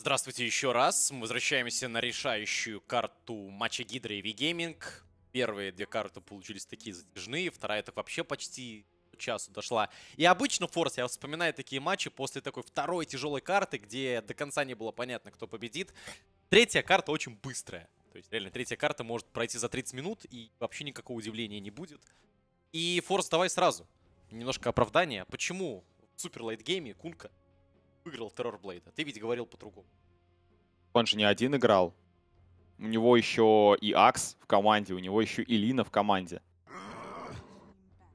Здравствуйте еще раз. Мы возвращаемся на решающую карту матча Гидра и V-Gaming. Первые две карты получились такие затяжные, вторая так вообще почти часу дошла. И обычно Форс, я вспоминаю такие матчи после такой второй тяжелой карты, где до конца не было понятно, кто победит. Третья карта очень быстрая. То есть реально третья карта может пройти за 30 минут и вообще никакого удивления не будет. И Форс, давай сразу. Немножко оправдания. Почему в супер лейтгейме Кунка выиграл Террор Блейда. Ты ведь говорил по-другому. Он же не один играл. У него еще и Акс в команде, у него еще и Лина в команде.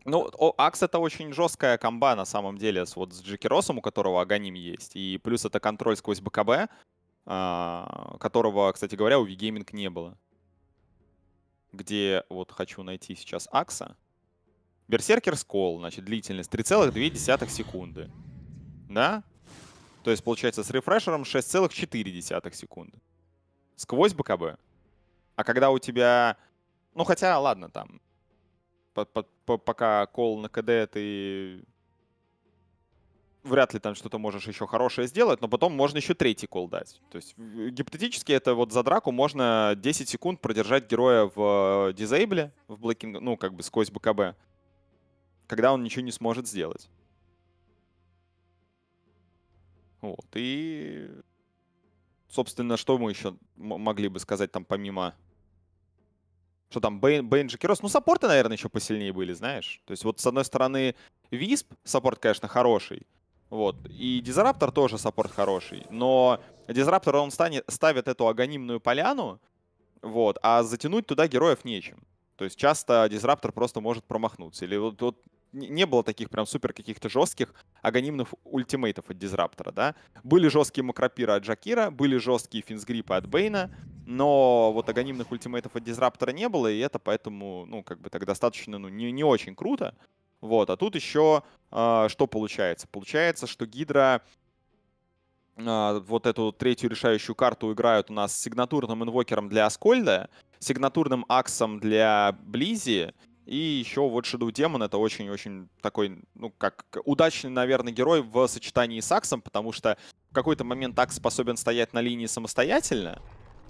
Ну, Акс это очень жесткая комба на самом деле, с, вот с Джекеросом, у которого Аганим есть. И плюс это контроль сквозь БКБ, а, которого, кстати говоря, у V-Gaming не было. Где, вот хочу найти сейчас Акса. Берсеркер Скол, значит, длительность 3,2 секунды. Да? То есть, получается, с рефрешером 6,4 секунды. Сквозь БКБ. А когда у тебя... Ну, хотя, ладно, там... Пока кол на КД ты вряд ли там что-то можешь еще хорошее сделать, но потом можно еще третий кол дать. То есть гипотетически это вот за драку можно 10 секунд продержать героя в дизейбле, в блокинг, ну как бы сквозь БКБ, когда он ничего не сможет сделать. Вот, и, собственно, что мы еще могли бы сказать там помимо... Что там, Бейн, Бейн Джекерос? Ну, саппорты, наверное, еще посильнее были, знаешь. То есть вот с одной стороны Висп, саппорт, конечно, хороший. Вот. И Дизраптор тоже саппорт хороший. Но Дизраптор, он станет, ставит эту аганимную поляну, вот, а затянуть туда героев нечем. То есть часто Дизраптор просто может промахнуться. Или вот, вот не было таких прям супер каких-то жестких аганимных ультимейтов от Дизраптора, да. Были жесткие макропиры от Джакира, были жесткие финсгриппы от Бейна, но вот аганимных ультимейтов от Дизраптора не было, и это поэтому, ну, как бы так достаточно, ну, не, не очень круто. Вот, а тут еще э, что получается? Получается, что Гидра э, вот эту третью решающую карту играют у нас с сигнатурным инвокером для Аскольда, сигнатурным аксом для Близи и еще вот Shadow Demon это очень-очень такой, ну, как удачный, наверное, герой в сочетании с Аксом, потому что в какой-то момент Акс способен стоять на линии самостоятельно,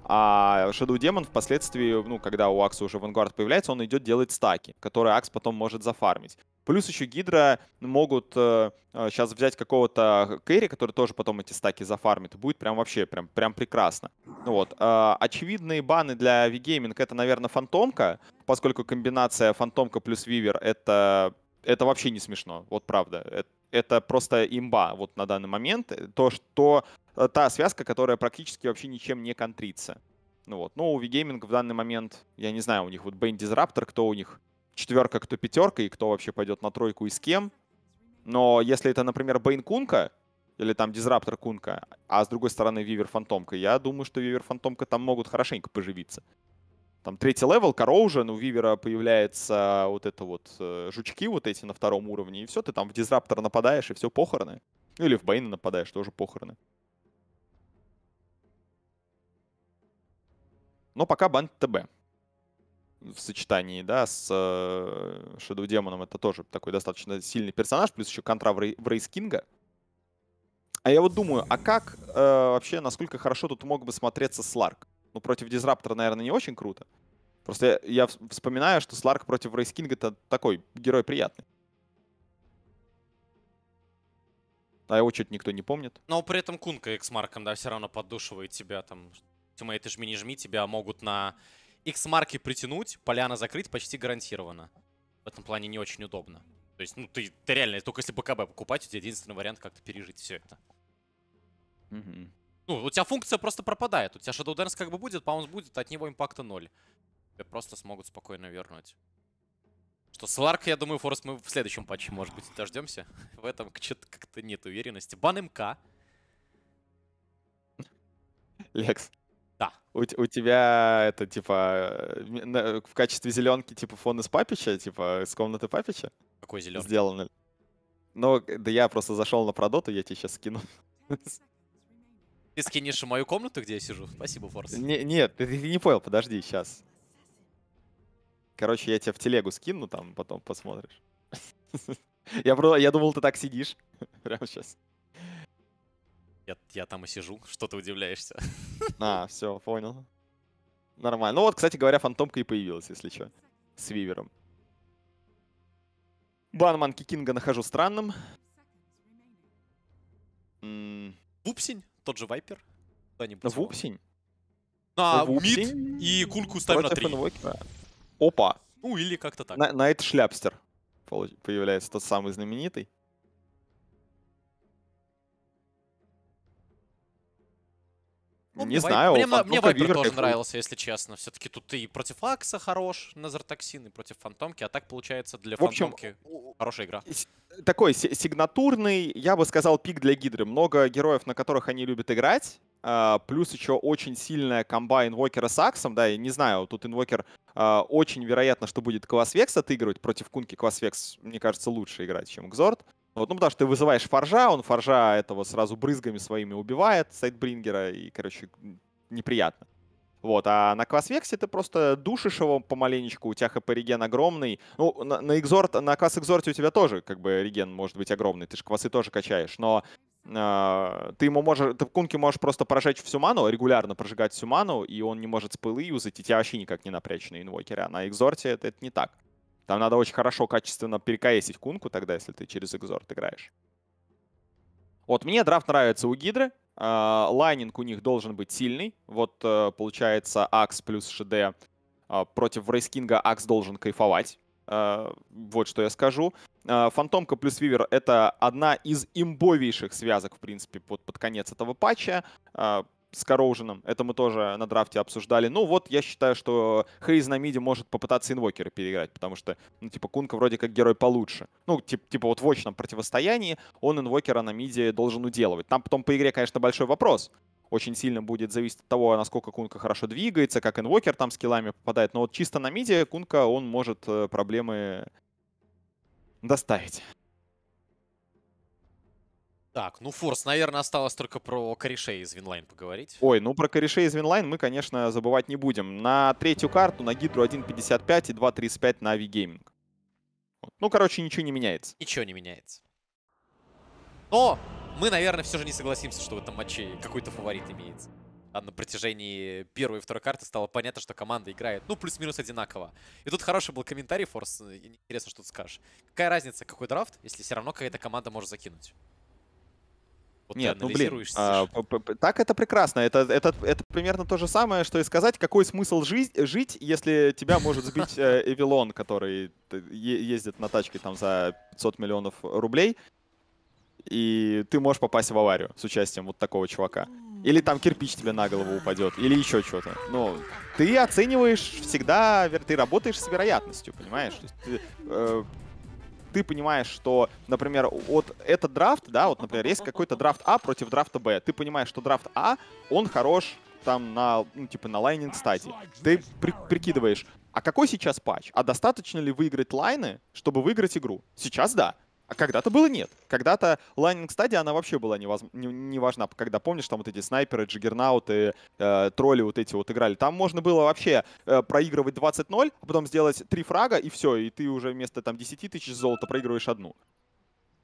а Shadow Demon впоследствии, ну, когда у Акса уже Vanguard появляется, он идет делать стаки, которые Акс потом может зафармить. Плюс еще Гидра могут э, сейчас э, взять какого-то кэри, который тоже потом эти стаки зафармит. Будет прям вообще прям, прям прекрасно. Вот. Э, очевидные баны для V-Gaming это, наверное, Фантомка, поскольку комбинация Фантомка плюс Вивер это, это вообще не смешно. Вот правда. Это, это просто имба вот на данный момент. То, что э, та связка, которая практически вообще ничем не контрится. Ну вот. Но у V-Gaming в данный момент, я не знаю, у них вот Bane Disruptor, кто у них четверка, кто пятерка, и кто вообще пойдет на тройку и с кем. Но если это, например, Бейн Кунка, или там Дизраптор Кунка, а с другой стороны Вивер Фантомка, я думаю, что Вивер Фантомка там могут хорошенько поживиться. Там третий левел, Corrosion, у Вивера появляется вот это вот э, жучки вот эти на втором уровне, и все, ты там в Дизраптор нападаешь, и все похороны. Ну или в Бейна нападаешь, тоже похороны. Но пока бан ТБ в сочетании, да, с э, Shadow Demon ом. Это тоже такой достаточно сильный персонаж, плюс еще контра в, Рей, в Рейс Кинга. А я вот думаю, а как э, вообще, насколько хорошо тут мог бы смотреться Сларк? Ну, против Дизраптора, наверное, не очень круто. Просто я, я вспоминаю, что Сларк против Рейс Кинга это такой герой приятный. А его что-то никто не помнит. Но при этом Кунка X Mark ом, да, все равно поддушивает тебя там. Тиммейты жми не жми, тебя могут на X-марки притянуть, поляна закрыть почти гарантированно. В этом плане не очень удобно. То есть, ну, ты, ты реально, только если БКБ покупать, у тебя единственный вариант как-то пережить все это. Mm-hmm. Ну, у тебя функция просто пропадает. У тебя Shadow Dance как бы будет, паунс будет, от него импакта ноль. Тебя просто смогут спокойно вернуть. Что, Сларк, я думаю, Форс мы в следующем патче, может быть, дождемся. в этом как-то нет уверенности. Бан МК. Лекс, да. У, у тебя это типа в качестве зеленки типа фон из Папича, типа с комнаты Папича? Какой зеленый? Сделано. Ну, да я просто зашел на продоту, я тебе сейчас скину. Ты скинешь мою комнату, где я сижу? Спасибо, Форс. Не, нет, ты, ты не понял, подожди, сейчас. Короче, я тебя в телегу скину, там потом посмотришь. я, я думал, ты так сидишь. Прямо сейчас. Я, я там и сижу, что ты удивляешься. А, все, понял. Нормально. Ну вот, кстати говоря, фантомка и появилась, если что, с Вивером. Бан Манки Кинга нахожу странным. М, Вупсень, тот же Вайпер. Куда-нибудь его. Вупсень? А, Вупсень мид и кульку ставим на против 3. инвокера. Опа! Ну, или как-то так. На- Найт Шляпстер появляется тот самый знаменитый. Ну, Не Вайп- знаю, Мне, у мне Вайпер тоже кайфует. нравился, если честно. Все-таки тут и против Акса хорош, Nethertoxin, и против Фантомки. А так получается для В общем, Фантомки хорошая игра. такой си- сигнатурный, я бы сказал, пик для Гидры. Много героев, на которых они любят играть. а, плюс еще очень сильная комба инвокера с Аксом. Да, я не знаю, тут инвокер а, очень вероятно, что будет класс Векс отыгрывать. Против Кунки класс Векс, мне кажется, лучше играть, чем Exort. Вот, ну, потому что ты вызываешь Форжа, он Форжа этого сразу брызгами своими убивает, Тайдбрингера, и, короче, неприятно. Вот, а на класс Вексе ты просто душишь его помаленечку, у тебя хп реген огромный. Ну, на, на, экзорт, на класс экзорте у тебя тоже, как бы, реген может быть огромный, ты же квасы тоже качаешь, но а, ты ему можешь, ты в кунке можешь просто прожечь всю ману, регулярно прожигать всю ману, и он не может спылы юзать, и тебя вообще никак не напрячь на инвокере. А на экзорте это, это не так. Там надо очень хорошо, качественно перекоесить кунку тогда, если ты через экзорт играешь. Вот мне драфт нравится у Гидры. А, Лайнинг у них должен быть сильный. Вот э, получается Акс плюс ШД а, против Рейскинга Акс должен кайфовать. А, Вот что я скажу. Фантомка плюс Вивер — это одна из имбовейших связок, в принципе, под, под конец этого патча с Corrosion ом. Это мы тоже на драфте обсуждали. Ну вот, я считаю, что Хейз на миде может попытаться инвокера переиграть, потому что, ну, типа, Кунка вроде как герой получше. Ну, тип- типа, вот в очном противостоянии он инвокера на миде должен уделывать. Там потом по игре, конечно, большой вопрос. Очень сильно будет зависеть от того, насколько Кунка хорошо двигается, как инвокер там скиллами попадает. Но вот чисто на миде Кунка, он может э, проблемы доставить. Так, ну Форс, наверное, осталось только про корешей из Winline поговорить. Ой, ну про корешей из Winline мы, конечно, забывать не будем. На третью карту на Гидру 1.55 и 2.35 на V-Gaming. Вот. Ну, короче, ничего не меняется. Ничего не меняется. Но мы, наверное, все же не согласимся, что в этом матче какой-то фаворит имеется. А на протяжении первой и второй карты стало понятно, что команда играет, ну, плюс-минус одинаково. И тут хороший был комментарий, Форс, интересно, что ты скажешь. Какая разница, какой драфт, если все равно какая-то команда может закинуть? Вот Нет, ну блин, а, так это прекрасно. Это, это, это примерно то же самое, что и сказать, какой смысл жить, жить если тебя может сбить э, Эвилон, который е- ездит на тачке там за 500 миллионов рублей, и ты можешь попасть в аварию с участием вот такого чувака. Или там кирпич тебе на голову упадет, или еще что-то. Ну, ты оцениваешь всегда, ты работаешь с вероятностью, понимаешь? То есть ты, э, ты понимаешь, что, например, вот этот драфт, да, вот, например, есть какой-то драфт А против драфта Б. Ты понимаешь, что драфт А, он хорош там на, ну, типа, на лайнинг стадии. Ты при- прикидываешь, а какой сейчас патч? А достаточно ли выиграть лайны, чтобы выиграть игру? Сейчас да. А когда-то было нет. Когда-то лайнинг стадия, она вообще была не, не важна. Когда, помнишь, там вот эти снайперы, джиггернауты, э, тролли вот эти вот играли. Там можно было вообще э, проигрывать 20-0, а потом сделать три фрага, и все, и ты уже вместо там 10 тысяч золота проигрываешь одну.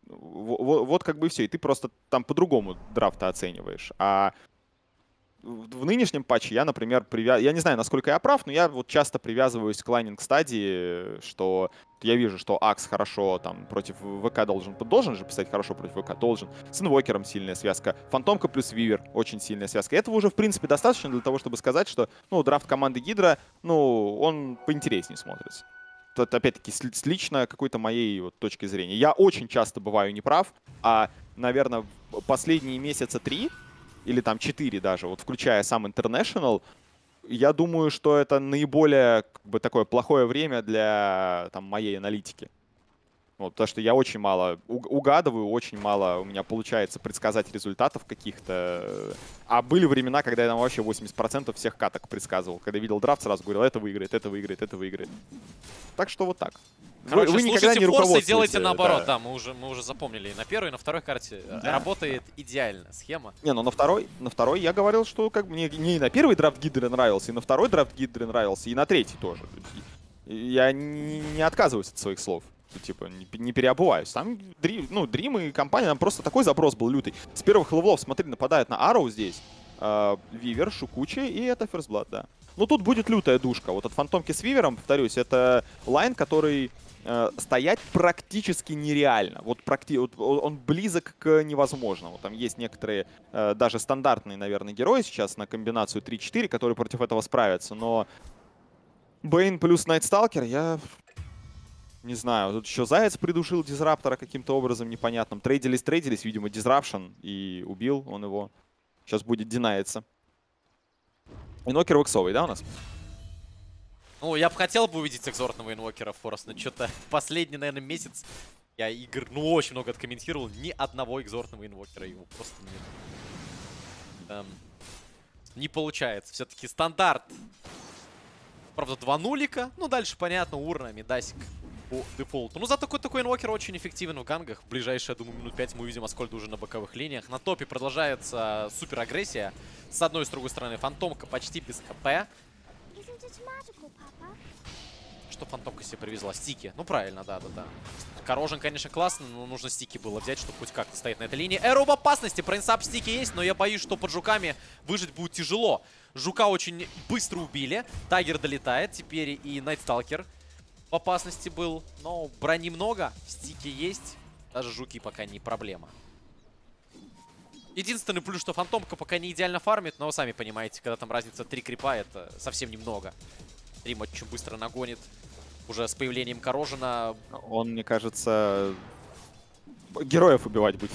Во- во- Вот, как бы все, и ты просто там по-другому драфта оцениваешь. А в нынешнем патче я, например, привя... я не знаю, насколько я прав, но я вот часто привязываюсь к лайнинг стадии, что я вижу, что Акс хорошо там против ВК должен, должен же писать хорошо против ВК, должен. С инвокером сильная связка. Фантомка плюс Вивер очень сильная связка. Этого уже, в принципе, достаточно для того, чтобы сказать, что, ну, драфт команды Гидра, ну, он поинтереснее смотрится. Это, опять-таки, с лично какой-то моей вот точки зрения. Я очень часто бываю неправ, а, наверное, последние месяца три или там четыре даже, вот включая сам International, я думаю, что это наиболее как бы, такое плохое время для там, моей аналитики. Вот, потому что я очень мало уг- угадываю, очень мало у меня получается предсказать результатов каких-то. А были времена, когда я там вообще 80% всех каток предсказывал. Когда видел драфт, сразу говорил, это выиграет, это выиграет, это выиграет. Так что вот так. Короче, вы, никогда не руководствуете, делайте наоборот. да. Да, мы, уже, мы уже запомнили. И на первой, и на второй карте э, Да, работает идеально схема. Не, ну на второй, на второй я говорил, что как мне не на первый драфт Гидры нравился, и на второй драфт Гидры нравился, и на третий тоже. Я не, не отказываюсь от своих слов. типа, не, не переобуваюсь. Там, Dream, ну, Dream и компания, там просто такой заброс был лютый. С первых левелов, смотри, нападает на Арроу здесь. Э, Вивер, Shukuchi, и это Blood, да. Ну, тут будет лютая душка. Вот от Фантомки с Вивером, повторюсь, это lane, который стоять практически нереально. Вот, практи он близок к невозможному. Там есть некоторые, э, даже стандартные, наверное, герои сейчас на комбинацию 3-4, которые против этого справятся. Но Бейн плюс Найтсталкер, я не знаю. Тут еще Заяц придушил Дизраптора каким-то образом непонятным. Трейдились, трейдились, видимо, Disruption и убил он его. Сейчас будет динается. Инвокер вексовый, да, у нас? Ну, я бы хотел бы увидеть экзортного инвокера Форс, но что-то последний, наверное, месяц я игр, ну, очень много откомментировал. Ни одного экзортного инвокера его просто нет. Эм, не получается. Все-таки стандарт. Правда, два нулика. Ну, дальше, понятно, урна, медасик по дефолту. Ну, зато такой, такой инвокер очень эффективен в гангах. В ближайшие, я думаю, минут 5 мы увидим Аскольда уже на боковых линиях. На топе продолжается супер агрессия. С одной и с другой стороны, фантомка почти без КП. Что фантомка себе привезла? Стики. Ну, правильно, да-да-да. Корожен, конечно, классно, но нужно стики было взять, чтобы хоть как-то стоять на этой линии. Эро в опасности, проинсап стики есть, но я боюсь, что под жуками выжить будет тяжело. Жука очень быстро убили. Тайгер долетает, теперь и Найтсталкер в опасности был. Но брони много, стики есть. Даже жуки пока не проблема. Единственный плюс, что Фантомка пока не идеально фармит, но вы сами понимаете, когда там разница 3 крипа, это совсем немного. Рим очень быстро нагонит. Уже с появлением Корожина... Он, мне кажется, героев убивать будет.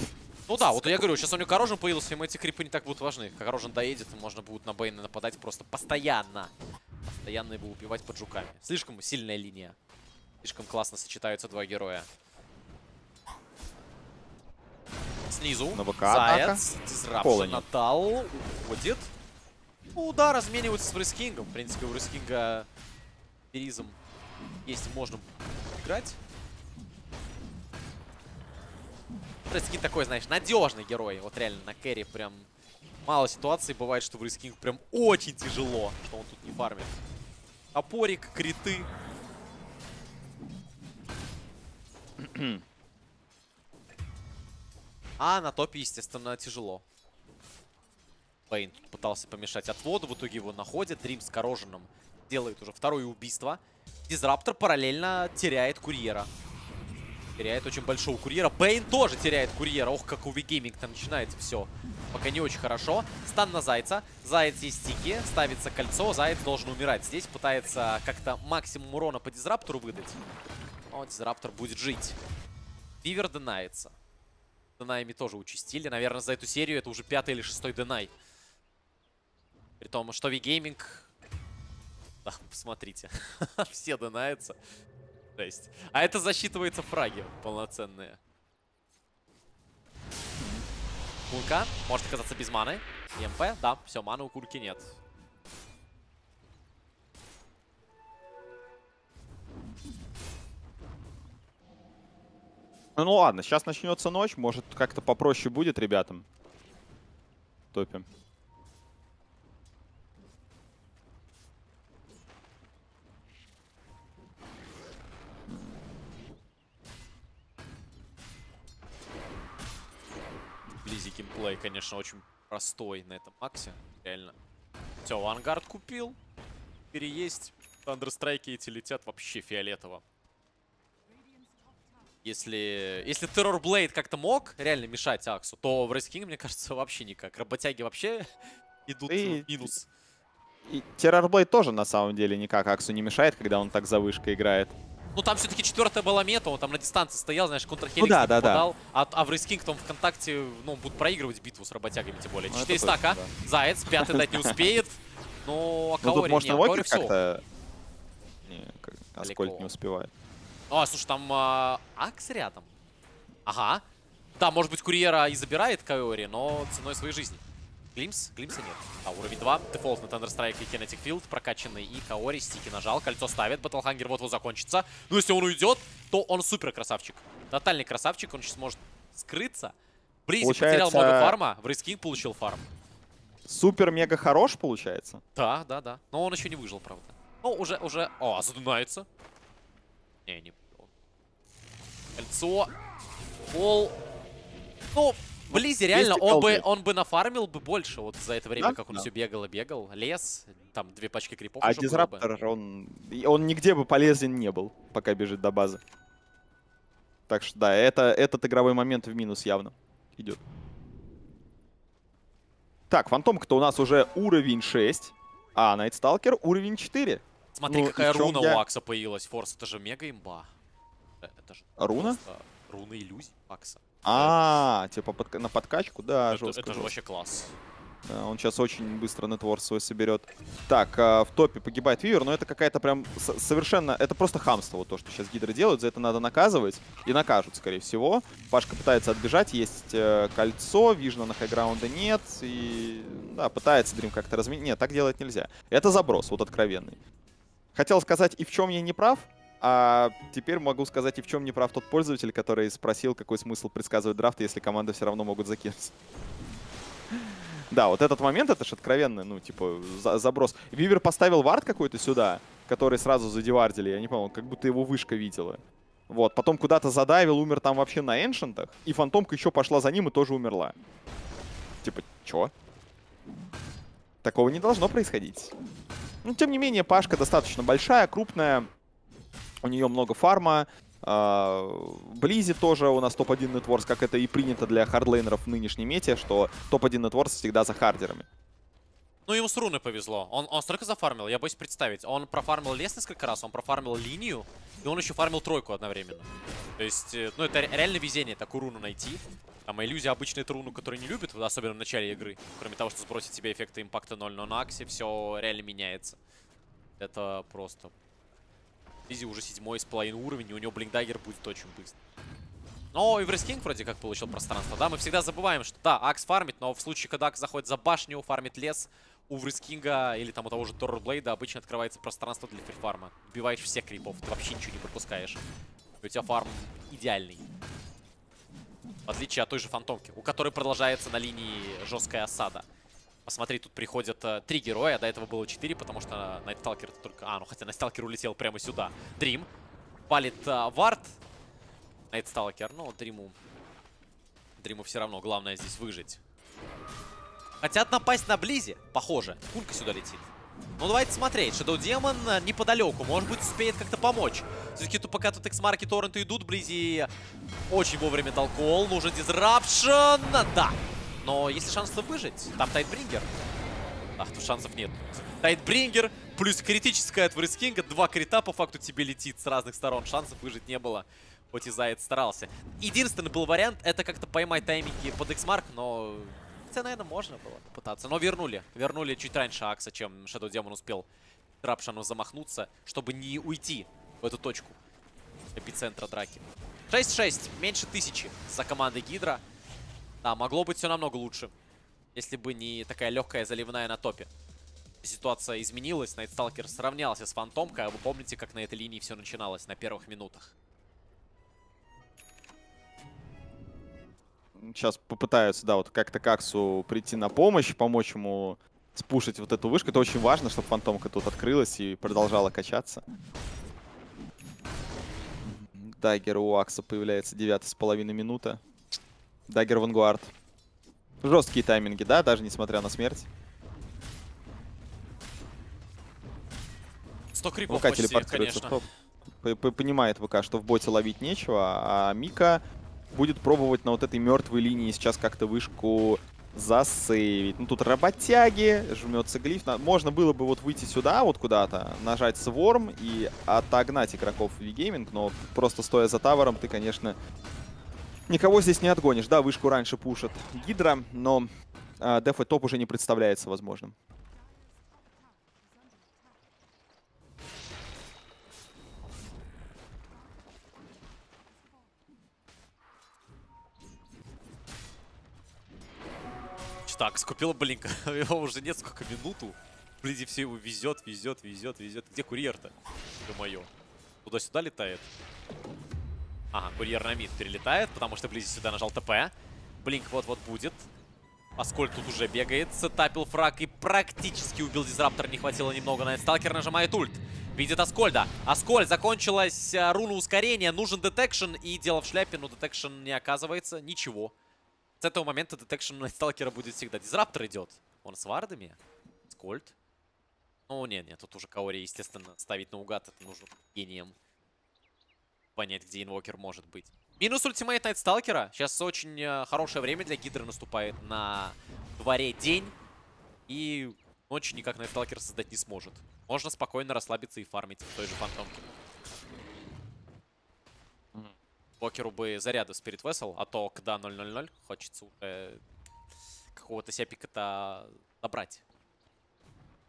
Ну да, вот я говорю, сейчас у него Corrosion появился, ему эти крипы не так будут важны. Corrosion доедет, можно будет на Бейна нападать просто постоянно. Постоянно его убивать под жуками. Слишком сильная линия. Слишком классно сочетаются два героя. Снизу. На ВК Заяц. Disruption отдал. Уходит. Ну да, размениваются с Wraith King ом. В принципе, у Wraith King а вампиризм есть, можно играть. Wraith King такой, знаешь, надежный герой. Вот реально на carry прям мало ситуаций бывает, что Wraith King прям очень тяжело, что он тут не фармит. Vampiric, криты. А на топе, естественно, тяжело. Бейн тут пытался помешать отводу, в итоге его находят. Дрим с Corrosion ом делает уже второе убийство. Дизраптор параллельно теряет курьера. Теряет очень большого курьера. Бейн тоже теряет курьера. Ох, как у V-Gaming там начинается все. Пока не очень хорошо. Стан на Зайца. Заяц есть стики. Ставится кольцо. Заяц должен умирать. Здесь пытается как-то максимум урона по Дизраптору выдать. Но Дизраптор будет жить. Вивер динается. Денаями тоже участили. Наверное, за эту серию это уже пятый или шестой денай. При том, что V-Gaming... Да, посмотрите. Все донаются. Жесть. А это засчитывается фраги полноценные. Курка может оказаться без маны. МП, да, все, маны у Курки нет. Ну, ну ладно, сейчас начнется ночь, может как-то попроще будет ребятам. Топим. Конечно, очень простой на этом максе. Реально. Все, Вангард купил. Теперь есть. Thunderstrike эти летят вообще фиолетово. Если, если Террор Блейд как-то мог реально мешать Аксу, то в Кинг, мне кажется, вообще никак. Работяги вообще идут и, в минус. И Террорблейд тоже, на самом деле, никак Аксу не мешает, когда он так за вышкой играет. Ну, там все-таки четвертая была мета, он там на дистанции стоял, знаешь, контрхеликс ну, да, да, попадал. Да. А, а в Рейскинг там ВКонтакте, ну, будут проигрывать битву с работягами, тем более. Ну, 4 стака, да. Заяц, пятый дать не успеет. Но Акаори, ну, тут можно Акаори как-то... Не, Аскольд не успевает. А, слушай, там а, Акс рядом. Ага. Да, может быть, курьера и забирает Каори, но ценой своей жизни. Glimpse? Glimpse а нет. А, уровень 2. Дефолтно Thunderstrike и Kinetic Field прокачанный. И Каори стики нажал. Кольцо ставит. Battle Hunger вот-вот закончится. Но если он уйдет, то он супер красавчик. Тотальный красавчик. Он сейчас может скрыться. Бризи Получается... потерял много фарма. Wraith King получил фарм. Супер-мега хорош, получается? Да, да, да. Но он еще не выжил, правда. Ну, уже, уже... О, задинается. Не, не... Кольцо. Пол. Ну, Близи реально, он бы, он бы нафармил бы больше вот за это время, Да, как он да. все бегал и бегал. Лес, там две пачки крипов А. Дизраптор, он, он нигде бы полезен не был, пока бежит до базы. Так что да, это, этот игровой момент в минус явно идет. Так, Фантомка-то у нас уже уровень 6, а Найтсталкер уровень 4. Смотри, Ну, какая в руна я- у Акса появилась. Форс, это же мега имба. Э, Это же Руна? просто руна иллюзий Акса. А, типа на подкачку, да, это, жестко. это же вообще класс. Да, он сейчас очень быстро net worth свой соберет. Так, а, в топе погибает Вивер, но это какая-то прям совершенно... Это просто хамство, вот то, что сейчас гидры делают. За это надо наказывать. И накажут, скорее всего. Пашка пытается отбежать, есть э, кольцо, Вижна на хайграунда нет. И, да, пытается Дрим как-то разменить. Нет, так делать нельзя. Это заброс, вот откровенный. Хотел сказать, и в чем я не прав, а теперь могу сказать, и в чем не прав тот пользователь, который спросил, какой смысл предсказывать драфт, если команды все равно могут закинуть. Да, вот этот момент, это ж откровенно, ну, типа, за- заброс. Вивер поставил вард какой-то сюда, который сразу задевардили, я не понял, как будто его вышка видела. Вот, потом куда-то задавил, умер там вообще на эншентах, и фантомка еще пошла за ним и тоже умерла. Типа, чё? Такого не должно происходить. Ну, тем не менее, Пашка достаточно большая, крупная, у нее много фарма, а, Близи тоже у нас топ-1 net worth, как это и принято для хардлейнеров в нынешней мете, что топ-1 net worth всегда за хардерами. Ну, ему с руной повезло. Он, он столько зафармил, я боюсь представить. Он профармил лес несколько раз, он профармил линию, и он еще фармил тройку одновременно. То есть, э, ну, это ре- реально везение, такую руну найти. Там иллюзия обычно это руну, которую не любит, особенно в начале игры. Кроме того, что сбросит тебе эффекты импакта 0, но на Аксе все реально меняется. Это просто... Изи уже седьмой с половиной уровень, и у него Blink Dagger будет очень быстро. Но Кинг вроде как получил пространство, да? Мы всегда забываем, что да, Акс фармит, но в случае, когда Акс заходит за башню, фармит лес, у Wraith King а или там у того же Террорблейда обычно открывается пространство для фрифарма. Убиваешь всех крипов, ты вообще ничего не пропускаешь. У тебя фарм идеальный. В отличие от той же Фантомки, у которой продолжается на линии жесткая осада. Посмотри, тут приходят э, три героя, до этого было четыре, потому что Найтсталкер только... А, ну хотя Найтсталкер улетел прямо сюда. Дрим. Палит э, Вард. Найтсталкер, ну, Дриму... Дриму все равно, главное здесь выжить. Хотят напасть на Близи, похоже. Кулька сюда летит. Ну, давайте смотреть. Shadow Демон э, неподалеку. Может быть, успеет как-то помочь. Все-таки тут пока тут X-mark и торренты идут, Близи очень вовремя дал call. Нужен Disruption. Да. Но есть ли шанс выжить? Там Tidebringer. Ах, тут шансов нет. Tidebringer плюс критическая от Wraith King а. Два крита по факту тебе летит с разных сторон. Шансов выжить не было. Хоть и Заяц старался. Единственный был вариант, это как-то поймать тайминги под X-mark, но... Хотя, наверное, можно было попытаться. Но вернули. Вернули чуть раньше Акса, чем Shadow Demon успел Рапшану замахнуться, чтобы не уйти в эту точку эпицентра драки. 6-6, меньше тысячи за командой Гидра. Да, могло быть все намного лучше, если бы не такая легкая заливная на топе. Ситуация изменилась, Найтсталкер сравнялся с Фантомкой, а вы помните, как на этой линии все начиналось на первых минутах. Сейчас попытаются, да, вот как-то Каксу прийти на помощь, помочь ему спушить вот эту вышку. Это очень важно, чтобы фантомка тут открылась и продолжала качаться. Dagger у Акса появляется 9 с половиной минута. Dagger Vanguard. Жесткие тайминги, да, даже несмотря на смерть. 100 крипов ВК почти, телепортируется конечно. топ. П- п- Понимает ВК, что в боте ловить нечего, а Мика будет пробовать на вот этой мертвой линии сейчас как-то вышку засейвить. Ну тут работяги, жмется глиф. Можно было бы вот выйти сюда вот куда-то, нажать сворм и отогнать игроков в V-Gaming, но просто стоя за тавером ты, конечно, никого здесь не отгонишь. Да, вышку раньше пушат Гидра, но а, дефать топ уже не представляется возможным. Так, скупила блинка. Его уже нет сколько минуту. Близи все его везет, везет, везет, везет. Где курьер-то? Ё-моё. Туда-сюда летает. Ага, курьер на мид перелетает, потому что Близи сюда нажал ТП. Blink вот-вот будет. Аскольд тут уже бегает, сетапил фраг и практически убил Disruptor. Не хватило немного на это. Stalker нажимает ульт. Видит Аскольда. Аскольд, закончилась а, руна ускорения. Нужен detection. И дело в шляпе, но detection не оказывается. Ничего. С этого момента detection на Stalker а будет всегда. Disruptor идет. Он с вардами. Аскольд. Ну, нет, нет, тут уже Каори, естественно, ставить наугад. Это нужно гением понять, где Invoker может быть. Минус ultimate Night Stalker а. Сейчас очень э, хорошее время для Гидры наступает на дворе день. И ночи никак Night Stalker создать не сможет. Можно спокойно расслабиться и фармить в той же фантомке. Бокеру бы заряда Spirit Vessel, а то когда 0-0-0 хочется уже какого-то сепика-то забрать.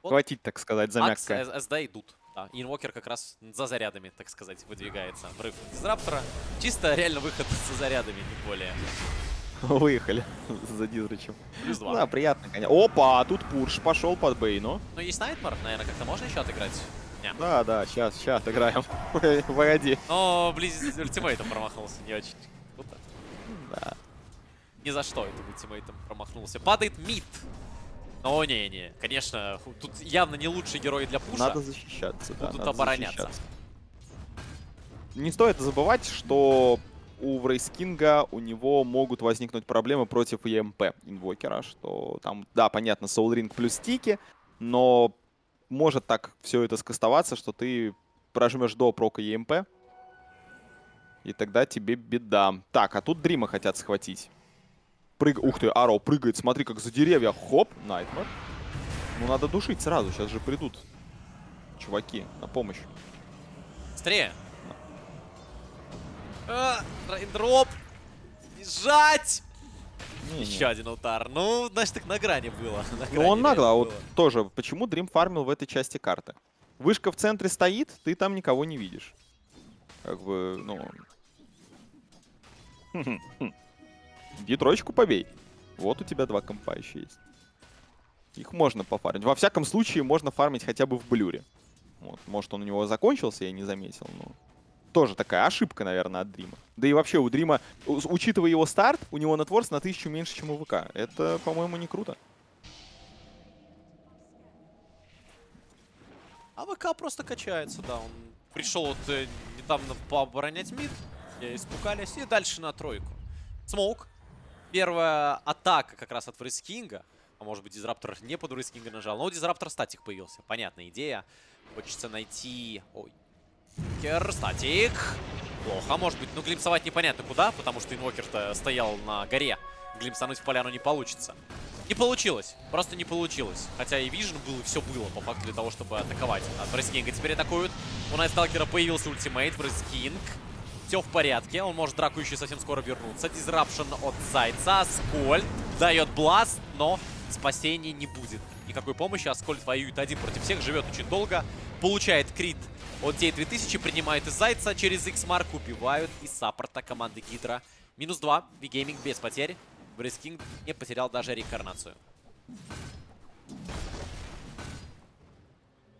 Вот. Хватить, так сказать, за мягкое. СД идут. Да. Инвокер как раз за зарядами, так сказать, выдвигается. Врыв Дизраптора. Чисто реально выход со зарядами, не более. Выехали за Дизрычем. Плюс два. Да, приятно, конечно. Опа, тут Пурш пошел под Бейну. Ну, есть Найтмар, наверное, как-то можно еще отыграть? Не. Да, да, сейчас, сейчас играем. Погоди. Но близ ультимейтом промахнулся, не очень круто. Да. Ни за что этим ультимейтом промахнулся. Падает мид. О, не-не, конечно, тут явно не лучший герой для пуша. Надо защищаться, да. Будут обороняться. защищаться. Не стоит забывать, что у Врейскинга у него могут возникнуть проблемы против ЕМП инвокера, что там, да, понятно, Soul плюс стики, но может так все это скастоваться, что ты прожмешь до прока ЕМП, и тогда тебе беда. Так, а тут Дрима хотят схватить. Прыг... Ух ты, Аро прыгает, смотри, как за деревья. Хоп, Nightmare. Ну, надо душить сразу, сейчас же придут чуваки на помощь. Быстрее. А, Raindrop. Бежать! Не-не. Еще один утар. Ну, значит, так на грани было. На Ну, грани он нагло, а вот тоже, почему Дрим фармил в этой части карты? Вышка в центре стоит, ты там никого не видишь. Как бы, ну... Иди троечку побей. Вот у тебя два компа еще есть. Их можно пофармить. Во всяком случае, можно фармить хотя бы в блюре. Вот, может, он у него закончился, я не заметил, но... Тоже такая ошибка, наверное, от Дрима. Да и вообще у Дрима, учитывая его старт, у него net worth на тысячу меньше, чем у ВК. Это, по-моему, не круто. А ВК просто качается, да. Он пришел вот э, недавно пооборонять мид. Испугались. И дальше на тройку. Smoke. Первая атака как раз от Wraith King а. А может быть, Disruptor не под Wraith King а нажал. Но у Disruptor а static появился. Понятная идея. Хочется найти... Ой. Кер, статик. Плохо, может быть. Ну, глимсовать непонятно куда, потому что инвокер-то стоял на горе. Глимсануть в поляну не получится. Не получилось. Просто не получилось. Хотя и вижен был, и все было по факту для того, чтобы атаковать. От Брескинга теперь атакуют. У Найтсталкера появился ультимейт. Брескинг. Все в порядке. Он может драку еще совсем скоро вернуться. Дизрапшн от Зайца. Аскольд дает бласт, но спасения не будет. Никакой помощи. Аскольд воюет один против всех. Живет очень долго. Получает крит от Т-2000. Принимает из Зайца. Через X-Mark убивают из саппорта команды Гидра. Минус 2. V-Gaming без потерь. Wraith King не потерял даже реинкарнацию.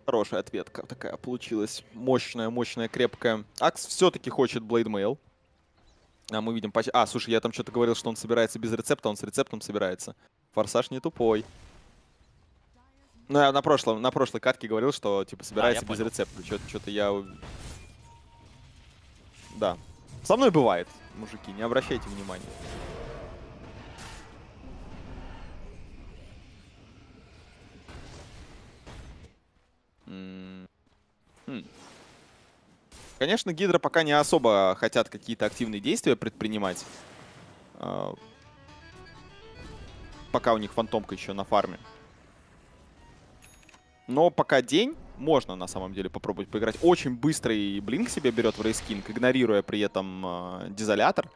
Хорошая ответка такая получилась. Мощная, мощная, крепкая. Axe все-таки хочет Blade Mail. А мы видим. А, слушай, я там что-то говорил, что он собирается без рецепта, он с рецептом собирается. Форсаж не тупой. Ну, я на, прошлом, на прошлой катке говорил, что, типа, собирается без понял. рецепта. Что-то я... Да. Со мной бывает, мужики, не обращайте внимания. Хм. Конечно, Гидра пока не особо хотят какие-то активные действия предпринимать. А, Пока у них фантомка еще на фарме. Но пока день, можно на самом деле попробовать поиграть. Очень быстрый blink себе берет Wraith King, игнорируя при этом э, Desolator.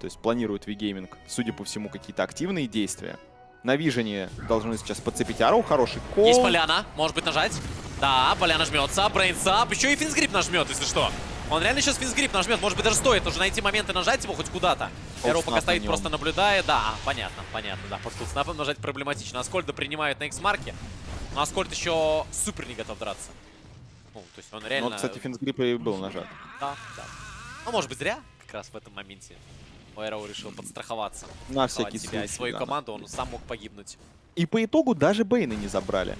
То есть планирует V-Gaming, судя по всему, какие-то активные действия. На vision е должны сейчас подцепить Ару, хороший кол. Есть поляна. Может быть, нажать? Да, поляна жмется. Brain Sap. Еще и Fiend's Grip нажмет, если что. Он реально сейчас Fiend's Grip нажмет. Может быть, даже стоит уже найти моменты нажать его хоть куда-то. Эро пока на стоит, нем. просто наблюдает. Да, понятно, понятно. Да, под тут снапом нажать проблематично. Аскольда принимают на X-марке. Но Аскольд еще супер не готов драться. Ну, то есть он реально... Но, кстати, финсгрип и был нажат. Да, да. Ну, может быть, зря как раз в этом моменте. Эроу решил подстраховаться. На Всякий себя и случай. свою да. команду, он сам мог погибнуть. И по итогу даже Бейна не забрали.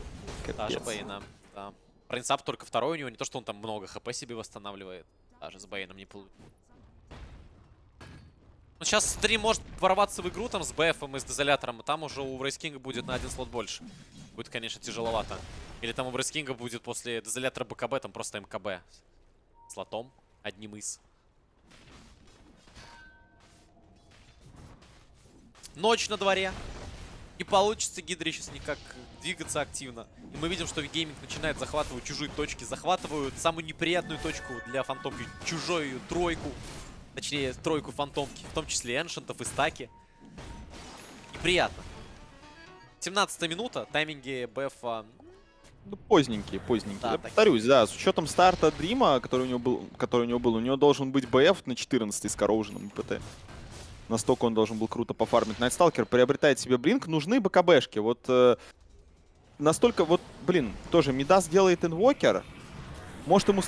Даже Капец. Бейна, да. Принцап только второй у него, не то, что он там много хп себе восстанавливает. Даже с Бейном не получится. Ну, сейчас стрим может ворваться в игру там с БФом и с Дезолятором, и там уже у Рейскинга будет на один слот больше. Будет, конечно, тяжеловато. Или там у Рейскинга будет после Дезолятора БКБ, там просто МКБ. Слотом, одним из. Ночь на дворе. Не получится Гидре сейчас никак двигаться активно. И мы видим, что гейминг начинает захватывать чужие точки. Захватывают самую неприятную точку для фантомки. Чужую тройку. Точнее, тройку фантомки. В том числе эншентов и стаки. Неприятно. 17 минута. Тайминги БФа Ну, поздненькие, поздненькие. Да, Я повторюсь, да, с учетом старта Дрима, который у него был, который у него был, у него должен быть БФ на 14 с Корроженом ПТ. Настолько он должен был круто пофармить. Найтсталкер приобретает себе блинк, нужны БКБшки. Вот э, настолько, вот, блин, тоже Мидас делает инвокер. Может ему...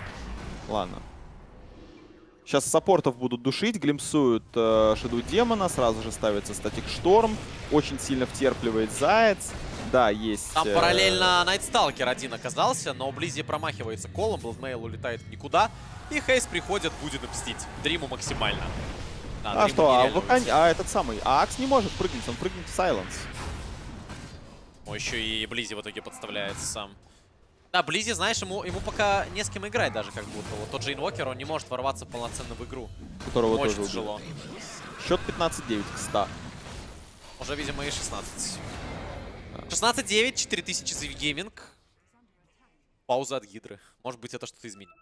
Ладно. Сейчас саппортов будут душить, глимсуют э, Шеду Демона, сразу же ставится статик Шторм. Очень сильно втерпливает Заяц. Да, есть... Там э, параллельно Найтсталкер один оказался, но Близи промахивается колом, Блэдмейл улетает в никуда. И Хейс приходит, будет мстить. Дриму максимально. А что, а, уйти. а этот самый, а Акс не может прыгнуть, он прыгнет в Сайленс. О, еще и Близи в итоге подставляется сам. Да, Близи, знаешь, ему, ему пока не с кем играть даже как будто. Вот тот же Invoker, он не может ворваться полноценно в игру. Которого Очень тоже тяжело. Счет 15-9 к 100. Уже, видимо, и 16. 16-9, 4000 за V-Gaming. Пауза от Гидры. Может быть, это что-то изменит.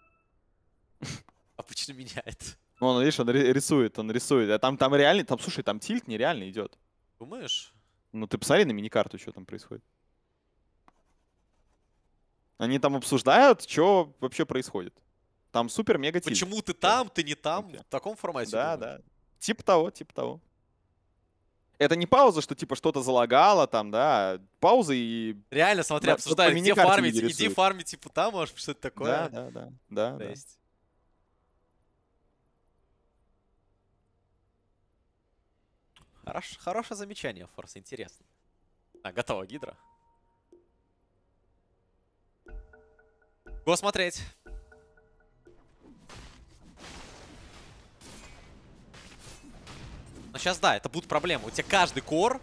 Обычно меняет. Ну, он, видишь, он ри- рисует, он рисует. А там, там реально, там, слушай, там тильт нереально идет. Думаешь? Ну, ты посмотри на миникарту, что там происходит. Они там обсуждают, что вообще происходит. Там супер-мега тильт. Почему ты там, ты не там? В таком формате? Да, думаешь? да. Типа того, типа того. Это не пауза, что типа что-то залагало там, да. Пауза и... Реально, смотри, Да, обсуждают, где фармить. Иди фармить, типа там, может, что-то Да, такое. да, да. Да, да. Жесть. Хорош, хорошее замечание, Форс, интересно. А, готова Гидра. Го смотреть. Но сейчас, да, это будут проблемы. У тебя каждый кор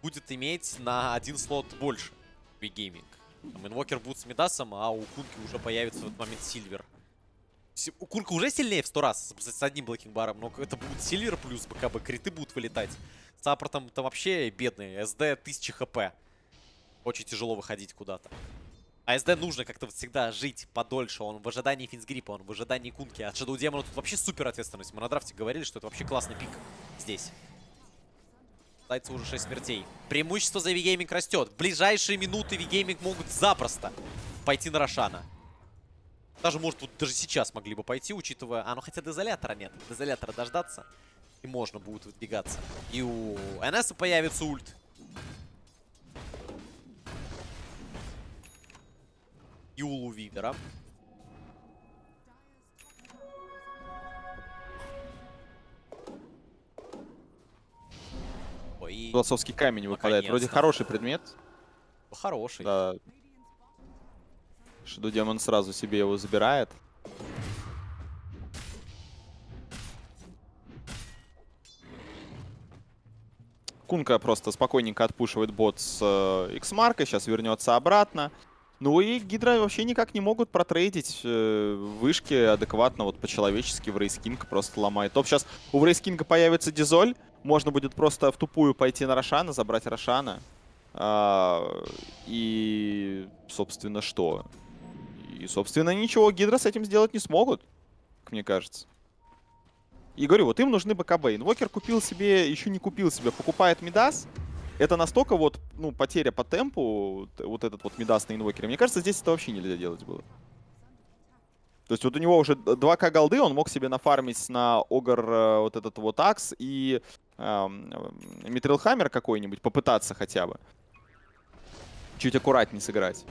будет иметь на один слот больше V-Gaming. Invoker будет с Мидасом, а у Кунки уже появится в этот момент Silver. Кунка уже сильнее в 100 раз с, одним Black King Bar ом, но это будет Silver плюс БКБ, криты будут вылетать. С саппортом-то вообще бедный, СД 1000 хп. Очень тяжело выходить куда-то. А СД нужно как-то всегда жить подольше. Он в ожидании Fiend's Grip а, он в ожидании кунки. От Shadow Demon тут вообще супер ответственность. Мы на драфте говорили, что это вообще классный пик здесь. Зайца уже 6 смертей. Преимущество за V-Gaming растет. В ближайшие минуты V-Gaming могут запросто пойти на Рошана. Даже, может, вот даже сейчас могли бы пойти, учитывая... А, ну хотя дезолятора нет. Дезолятора дождаться. И можно будет выдвигаться. И у НС появится ульт. И у Лувивера. Ой, Философский камень выпадает. Вроде хороший предмет. хороший. Да. Shadow Demon сразу себе его забирает. Кунка просто спокойненько отпушивает бот с э, X-mark -ой, сейчас вернется обратно. Ну и Гидра вообще никак не могут протрейдить э, вышки адекватно, вот по-человечески Wraith King просто ломает топ. Сейчас у Wraith King -а появится Дезоль, можно будет просто в тупую пойти на Рошана, забрать Рошана. А, и, собственно, что? И, собственно, ничего Гидра с этим сделать не смогут, как мне кажется. И говорю, вот им нужны БКБ. Инвокер купил себе, еще не купил себе, покупает Мидас. Это настолько вот, ну, потеря по темпу, вот этот вот Мидас на инвокере. Мне кажется, здесь это вообще нельзя делать было. То есть вот у него уже 2к голды, он мог себе нафармить на Огр э, вот этот вот Акс и Mithril Hammer какой-нибудь, попытаться хотя бы. Чуть аккуратнее сыграть.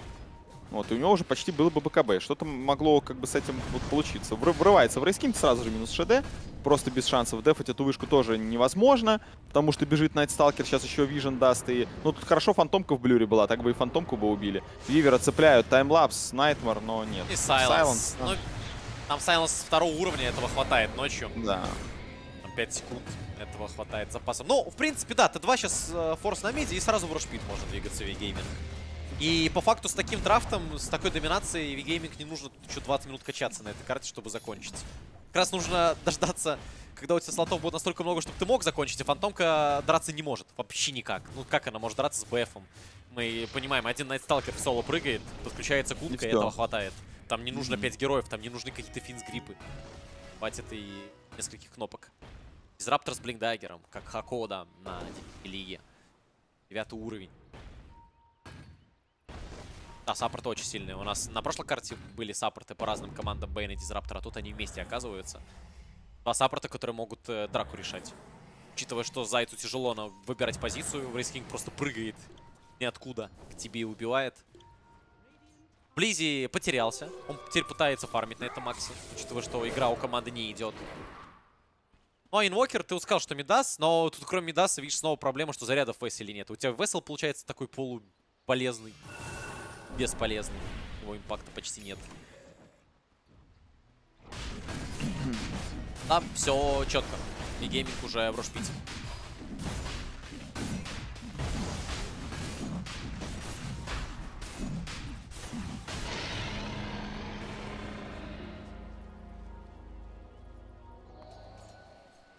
Вот, и у него уже почти было бы БКБ. Что-то могло как бы с этим вот получиться. Вры- Врывается Wraith King, сразу же минус ШД. Просто без шансов. Дефать эту вышку тоже невозможно, потому что бежит Night Stalker, сейчас еще vision даст. И... Ну, тут хорошо фантомка в blur -е была, так бы и фантомку бы убили. Вивера цепляют, Time Lapse, Nightmare, но нет. И silence. Ну, там Сайленс второго уровня, этого хватает ночью. Да. Там 5 секунд этого хватает запасом. Ну, в принципе, да, Т2 сейчас э, форс на миде, и сразу в рушпит можно двигаться V-Gaming. И по факту с таким драфтом, с такой доминацией V-Gaming не нужно еще 20 минут качаться на этой карте, чтобы закончить. Как раз нужно дождаться, когда у тебя слотов будет настолько много, чтобы ты мог закончить, а Фантомка драться не может. Вообще никак. Ну, как она может драться с БФом? Мы понимаем, один Найтсталкер в соло прыгает, подключается кунка, и этого хватает. Там не нужно 5 героев, там не нужны какие-то Fiend's Grip -ы. Хватит и нескольких кнопок. Disruptor с Blink Dagger -ом, как Хакода на лиге. Девятый уровень. Да, саппорты очень сильные. У нас на прошлой карте были саппорты по разным командам Bane и Disruptor, а тут они вместе оказываются. Два саппорта, которые могут э, драку решать. Учитывая, что Зайцу тяжело выбирать позицию, Wraith King просто прыгает ниоткуда к тебе и убивает. Близи потерялся. Он теперь пытается фармить на этом Аксе, учитывая, что игра у команды не идет. Ну, а Invoker, ты вот сказал, что Мидас, но тут кроме Мидаса, видишь, снова проблема, что зарядов в Vessel -е нет. У тебя Vessel получается такой полуполезный, бесполезный. Его импакта почти нет. Да, все четко. И гейминг уже в Rosh pit -е.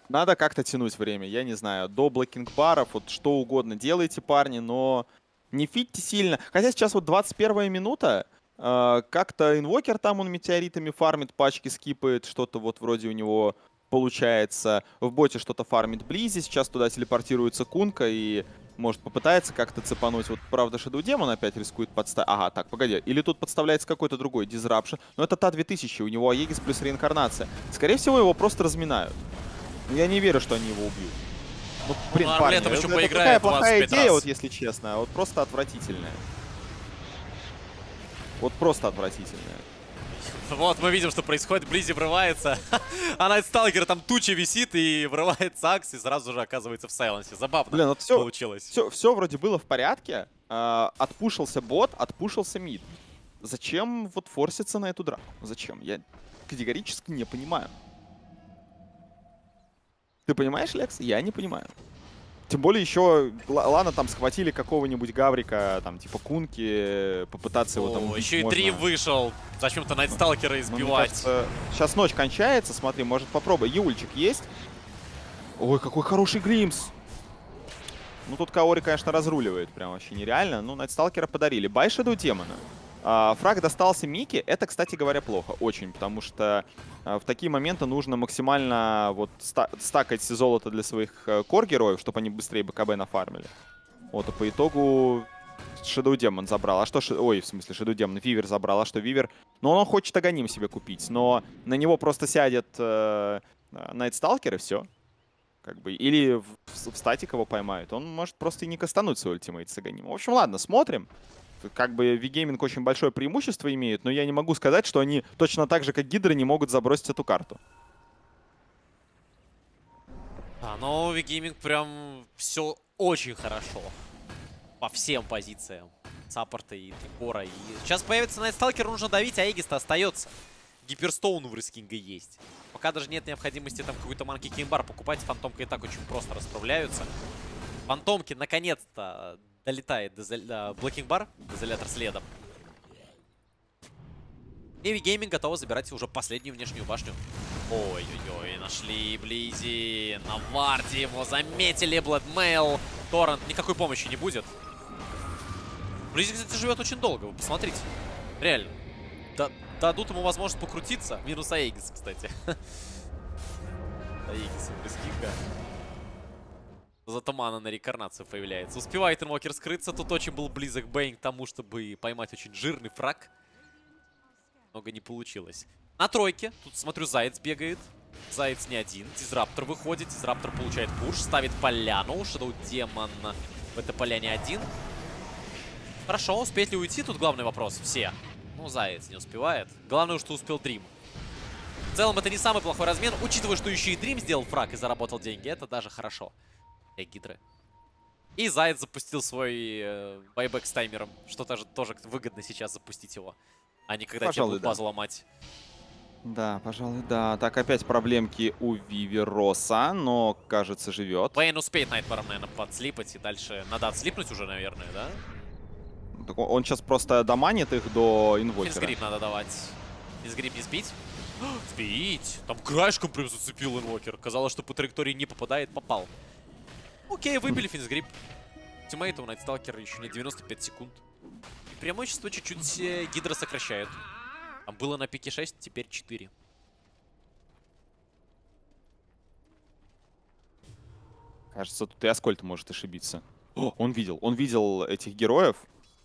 Надо как-то тянуть время, я не знаю, до Black King Bar -ов, вот что угодно делайте, парни, но не фитьте сильно. Хотя сейчас вот 21 минута, э, как-то Invoker там он метеоритами фармит, пачки скипает, что-то вот вроде у него получается. В боте что-то фармит Близи, сейчас туда телепортируется Кунка и может попытается как-то цепануть. Вот, правда, Shadow Demon опять рискует подставить. Ага, так, погоди. Или тут подставляется какой-то другой Disruption. Но это та 2000, у него Aegis плюс реинкарнация. Скорее всего, его просто разминают. Я не верю, что они его убьют. Ну, блин, ну, парни, Арблетом еще это такая плохая 25 идея, раз. вот если честно. Вот просто отвратительная. Вот просто отвратительная. Вот, мы видим, что происходит. Близи врывается. а Найтсталкер там туча висит и врывается Акс и сразу же оказывается в сайленсе. Забавно Блин, вот все, получилось. все, все вроде было в порядке. А, отпушился бот, отпушился мид. Зачем вот форситься на эту драку? Зачем? Я категорически не понимаю. Ты понимаешь, Лекс? Я не понимаю. Тем более еще, Ла- ладно, там схватили какого-нибудь Гаврика, там, типа Кунки, попытаться его там О, еще и можно. Дрим вышел. Зачем-то Найтсталкера Ну, мне избивать. кажется, сейчас ночь кончается, смотри, может попробуй. Юльчик есть? Ой, какой хороший Глимс! Ну, тут Каори, конечно, разруливает. Прям вообще нереально. Ну, Найтсталкера подарили. Байшеду демона. А, фраг достался Мики. Это, кстати говоря, плохо. Очень. Потому что а, в такие моменты нужно максимально вот ста- стакать золото для своих э, кор-героев, чтобы они быстрее БКБ нафармили. Вот, и по итогу Shadow Demon забрал. А что... Ой, в смысле, Shadow Demon. Вивер забрал. А что Вивер... Ну, он хочет Аганим себе купить. Но на него просто сядет э, Найтсталкер и все. Как бы, или в, в статик его поймают. Он может просто и не кастануть свой ультимейт с Аганимом. В общем, ладно, смотрим. Как бы V-Gaming очень большое преимущество имеет, но я не могу сказать, что они точно так же, как Гидры, не могут забросить эту карту. А, V-Gaming прям все очень хорошо. По всем позициям. Саппорта и три кора. И сейчас появится Night Stalker, нужно давить, Aegis -то остается. Hyperstone у Wraith King -а есть. Пока даже нет необходимости там какой-то Monkey King Bar покупать, Фантомка и так очень просто расправляются. Фантомки наконец-то долетает до, зал- до Black King Bar, Desolator следом. V-Gaming готова забирать уже последнюю внешнюю башню. Ой-ой-ой, нашли Близи. На варде его заметили. Blade Mail. Torrent. Никакой помощи не будет. Близи, кстати, живет очень долго. Вы посмотрите. Реально. Да- дадут ему возможность покрутиться. Минус Aegis, кстати. Aegis Wraith King -а. Зато мана на реинкарнацию появляется. Успевает Invoker скрыться. Тут очень был близок Bane к тому, чтобы поймать очень жирный фраг. Много не получилось. На тройке. Тут, смотрю, Заяц бегает. Заяц не один. Disruptor выходит. Disruptor получает пуш. Ставит поляну. Shadow Demon в этой поляне один. Хорошо, успеет ли уйти? Тут главный вопрос. Все. Ну, Заяц не успевает. Главное, что успел Дрим. В целом, это не самый плохой размен, учитывая, что еще и Дрим сделал фраг и заработал деньги. Это даже хорошо для Гидры. И Заяц запустил свой э, байбек с таймером. Что тоже, тоже выгодно сейчас запустить его. А не когда Пожалуй, тебе будут да. базу ломать. Да, пожалуй, да. Так, опять проблемки у Вивероса, но, кажется, живет. Пейн успеет Найтмаром, наверное, подслипать. И дальше надо отслипнуть уже, наверное, да? Так он- сейчас просто доманит их до инвокера. Финсгрип надо давать. Финсгрип не сбить? Сбить! Там краешком прям зацепил инвокер. Казалось, что по траектории не попадает, попал. Окей, выбили финсгрип. Тиммейта у Найтсталкера еще не 95 секунд. И преимущество чуть-чуть Гидра сокращает. Там было на пике 6, теперь 4. Кажется, тут и Аскольд может ошибиться. О, он видел, он видел этих героев,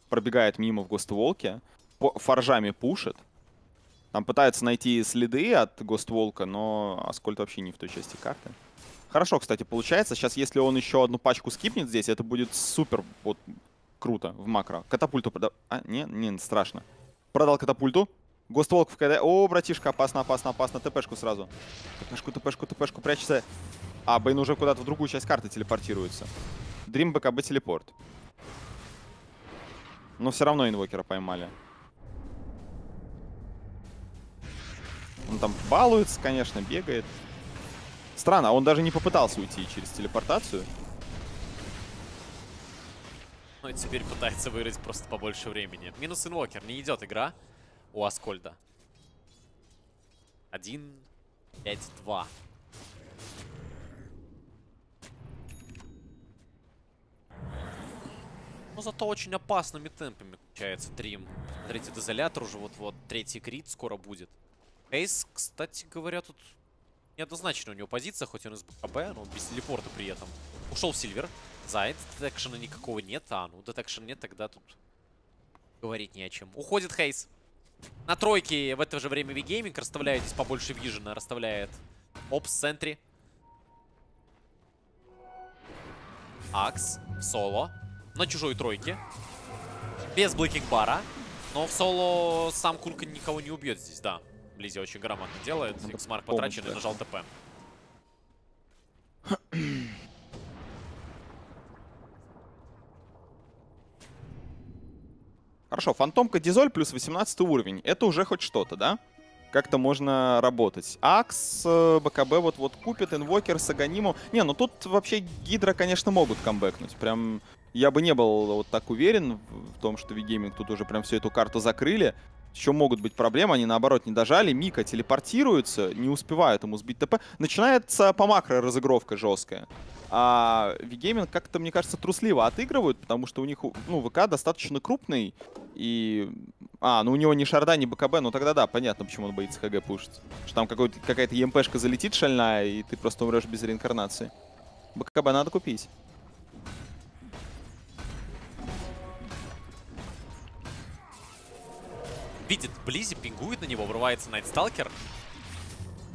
пробегает мимо в Гостволке, форжами пушит. Там пытается найти следы от Гостволка, но Аскольд вообще не в той части карты. Хорошо, кстати, получается. Сейчас, если он еще одну пачку скипнет здесь, это будет супер вот круто в макро. Катапульту продал. А, не, не, страшно. Продал катапульту. Гостволк в КД. О, братишка, опасно, опасно, опасно. ТПшку сразу. ТПшку, ТПшку, ТПшку, прячется. А, Бейн уже куда-то в другую часть карты телепортируется. Дрим БКБ телепорт. Но все равно инвокера поймали. Он там балуется, конечно, бегает. Странно, а он даже не попытался уйти через телепортацию. Ну и теперь пытается выиграть просто побольше времени. Минус инвокер. Не идет игра у Аскольда. 1, 5, 2. Но зато очень опасными темпами включается Дрим. Смотрите, Desolator уже вот-вот. Третий крит скоро будет. Эйс, кстати говоря, тут неоднозначно у него позиция, хоть он из БКБ, но без телепорта при этом. Ушел в Silver Edge, detection -а никакого нет. А, ну detection нет, тогда тут говорить не о чем. Уходит Эйс. На тройке в это же время V-Gaming расставляет здесь побольше vision -а, расставляет obs в центре. Акс соло. На чужой тройке. Без Black King Bar -а. Но в соло сам Кунка никого не убьет здесь, да. Близи очень грамотно делает. X-mark потрачен и нажал ТП. Хорошо, фантомка Дезоль плюс 18 уровень. Это уже хоть что-то, да? Как-то можно работать. Акс, э, БКБ вот-вот купит, Invoker с Аганимом. Не, ну тут вообще Гидра, конечно, могут камбэкнуть. Прям я бы не был вот так уверен в том, что Вигейминг тут уже прям всю эту карту закрыли. Еще могут быть проблемы, они наоборот не дожали. Мика телепортируется, не успевают ему сбить ТП. Начинается по макро разыгровка жесткая. А Вигейминг как-то, мне кажется, трусливо отыгрывают, потому что у них, ну, ВК достаточно крупный. И... А, ну у него ни шарда, ни БКБ, ну тогда да, понятно, почему он боится ХГ пушить. Что там какая-то ЕМПшка залетит шальная, и ты просто умрешь без реинкарнации. БКБ надо купить. Видит Близи, пингует на него, врывается Найтсталкер.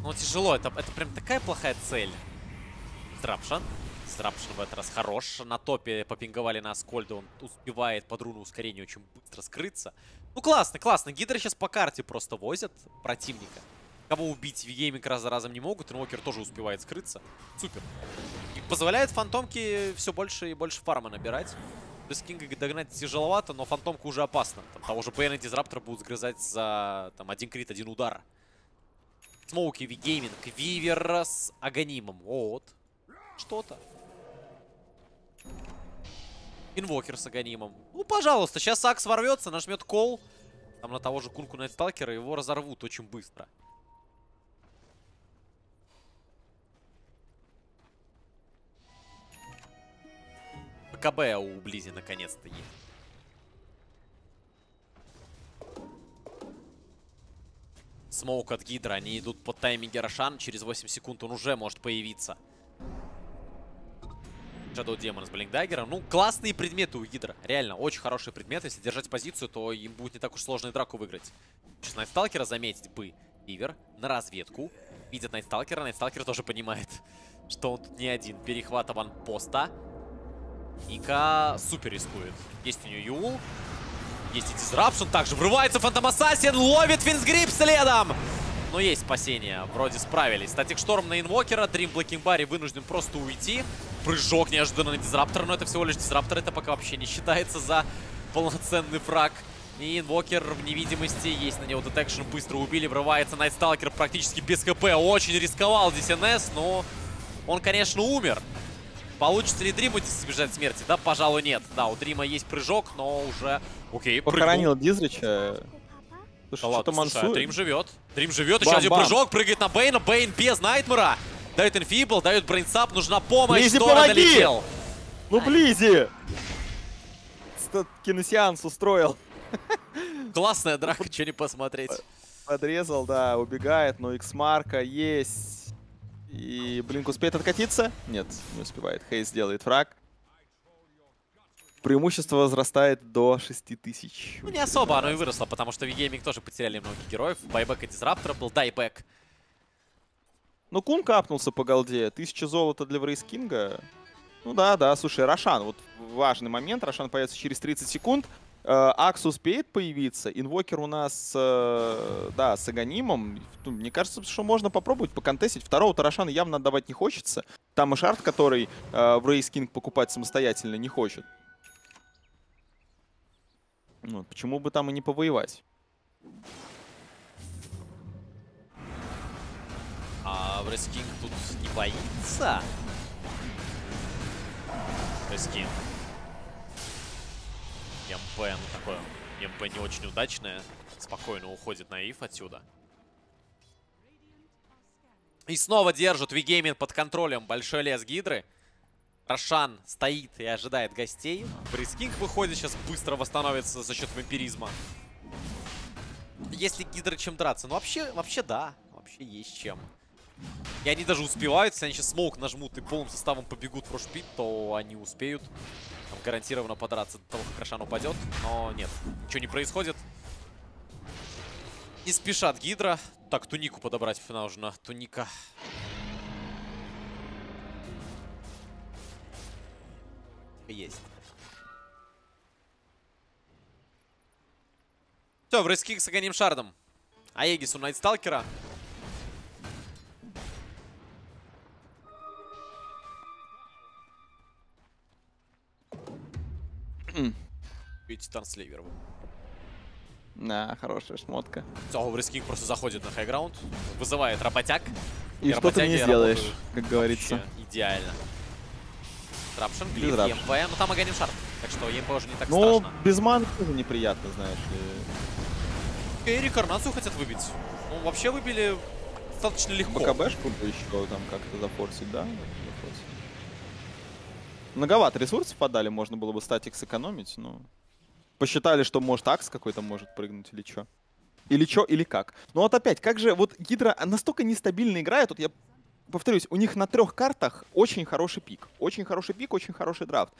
Ну, тяжело, это, это прям такая плохая цель. Страпшан. Страпшан в этот раз хорош. На топе попинговали на Аскольда, он успевает под руну ускорения очень быстро скрыться. Ну, классно, классно. Гидры сейчас по карте просто возят противника. Кого убить V-Gaming раз за разом не могут, Invoker тоже успевает скрыться. Супер. И позволяет фантомке все больше и больше фарма набирать. Wraith King -а догнать тяжеловато, но фантомка уже опасна. Там того же Bane -а Disruptor -а будут сгрызать за там, один крит, один удар. Смоуки, V-Gaming, Weaver с Аганимом. Вот. Что-то. Invoker с Аганимом. Ну, пожалуйста, сейчас Акс ворвется, нажмет call. Там на того же Кунку Night Stalker -а его разорвут очень быстро. БКБ у Близи наконец-то есть. Смоук от Гидра. Они идут под тайминге Рошан. Через 8 секунд он уже может появиться. Shadow Demon с Blink Dagger -ом. Ну, классные предметы у Гидра. Реально, очень хорошие предметы. Если держать позицию, то им будет не так уж сложно и драку выиграть. Сейчас Найтсталкера заметить бы. Ивер на разведку. Видит Найтсталкера. Найтсталкер тоже понимает, что он тут не один. Перехват аванпоста. Ика супер рискует. Есть у нее Eul. Есть и disruption, также врывается Фантом Ассасин, ловит Fiend's Grip следом! Но есть спасение, вроде справились. Static Storm на инвокера, Дрим в Black King Bar е вынужден просто уйти. Прыжок неожиданно на дизраптора, но это всего лишь дизраптор, это пока вообще не считается за полноценный фраг. И инвокер в невидимости, есть на него detection, быстро убили, врывается Найтсталкер практически без хп. Очень рисковал здесь НС, но он, конечно, умер. Получится ли Дриму избежать смерти? Да, пожалуй, нет. Да, у Дрима есть прыжок, но уже... Окей, Похоронил Дизрича. Слушай, да ладно, слушай, а Дрим живет. Дрим живет, еще один прыжок, прыгает на Бейна. Бейн без Nightmare а. Дает Enfeeble, дает Brain Sap, нужна помощь. Близи, помоги! долетел? Ну, Близи! Киносеанс устроил. Классная драка, что не посмотреть. Подрезал, да, убегает, но X-марка есть. И Блинк успеет откатиться? Нет, не успевает. Хейс делает фраг преимущество возрастает до 6000. Ну, не особо оно и выросло, потому что в Gaming тоже потеряли много героев. Байбек и Дизраптора был дайбек. Ну, Кунка апнулся по голде. Тысяча золота для Wraith King а. Ну да, да, слушай, Рошан, вот важный момент. Рошан появится через 30 секунд. Э, Акс успеет появиться. Инвокер у нас, э, да, с Аганимом. Ну, мне кажется, что можно попробовать поконтестить. Второго Рошана явно отдавать не хочется. Там и shard, который э, Wraith King покупать самостоятельно не хочет. Вот, почему бы там и не повоевать? А Wraith King тут не боится? Wraith King. EMP, ну такое, EMP не очень удачное. Спокойно уходит на ИФ отсюда. И снова держат V-Gaming под контролем большой лес Гидры. Рошан стоит и ожидает гостей. Wraith King выходит, сейчас быстро восстановится за счет вампиризма. Если Гидра чем драться? Ну, вообще, вообще да. Вообще есть чем. И они даже успевают. Если они сейчас смоук нажмут и полным составом побегут в рошпит, то они успеют там, гарантированно подраться до того, как Рошан упадет. Но нет, ничего не происходит. Не спешат Гидра. Так, тунику подобрать нужно. Туника. есть. Все, Wraith King с Aghanim Shard ом. Аегис у Найтсталкера. Видите, Тансливер. Да, хорошая шмотка. Все, Wraith King просто заходит на хайграунд, вызывает работяг. И, и что ты не сделаешь, как говорится. Идеально. Disruption, glyph, EMP. Ну там Aghanim Shard, так что ЕМП уже не так ну, страшно. без маны тоже неприятно, знаешь ли. И рекарнацию хотят выбить. Ну, вообще выбили достаточно легко. БКБшку бы еще там как-то зафорсить, да? Зафорсить. Многовато ресурсов подали, можно было бы статик сэкономить, но... Посчитали, что может Акс какой-то может прыгнуть или что. Или что, или как. Ну вот опять, как же, вот Гидра настолько нестабильно играет, вот я повторюсь, у них на трех картах очень хороший пик. Очень хороший пик, очень хороший драфт.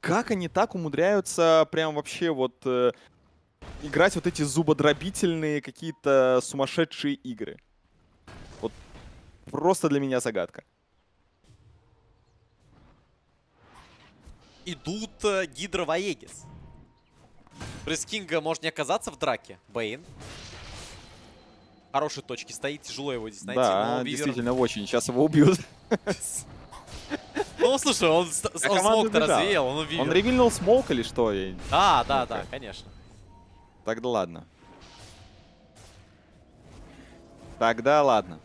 Как они так умудряются прям вообще вот э, играть вот эти зубодробительные какие-то сумасшедшие игры? Вот просто для меня загадка. Идут э, Гидра Ваегис. Брискинга может не оказаться в драке. Бейн хорошей точке стоит, тяжело его здесь найти. Да, Вивер... действительно очень. Сейчас его убьют. Ну, слушай, он, он смог-то развеял, он. Он ревильнул смолк или что? Да, да, да, конечно. Тогда ладно. Тогда ладно.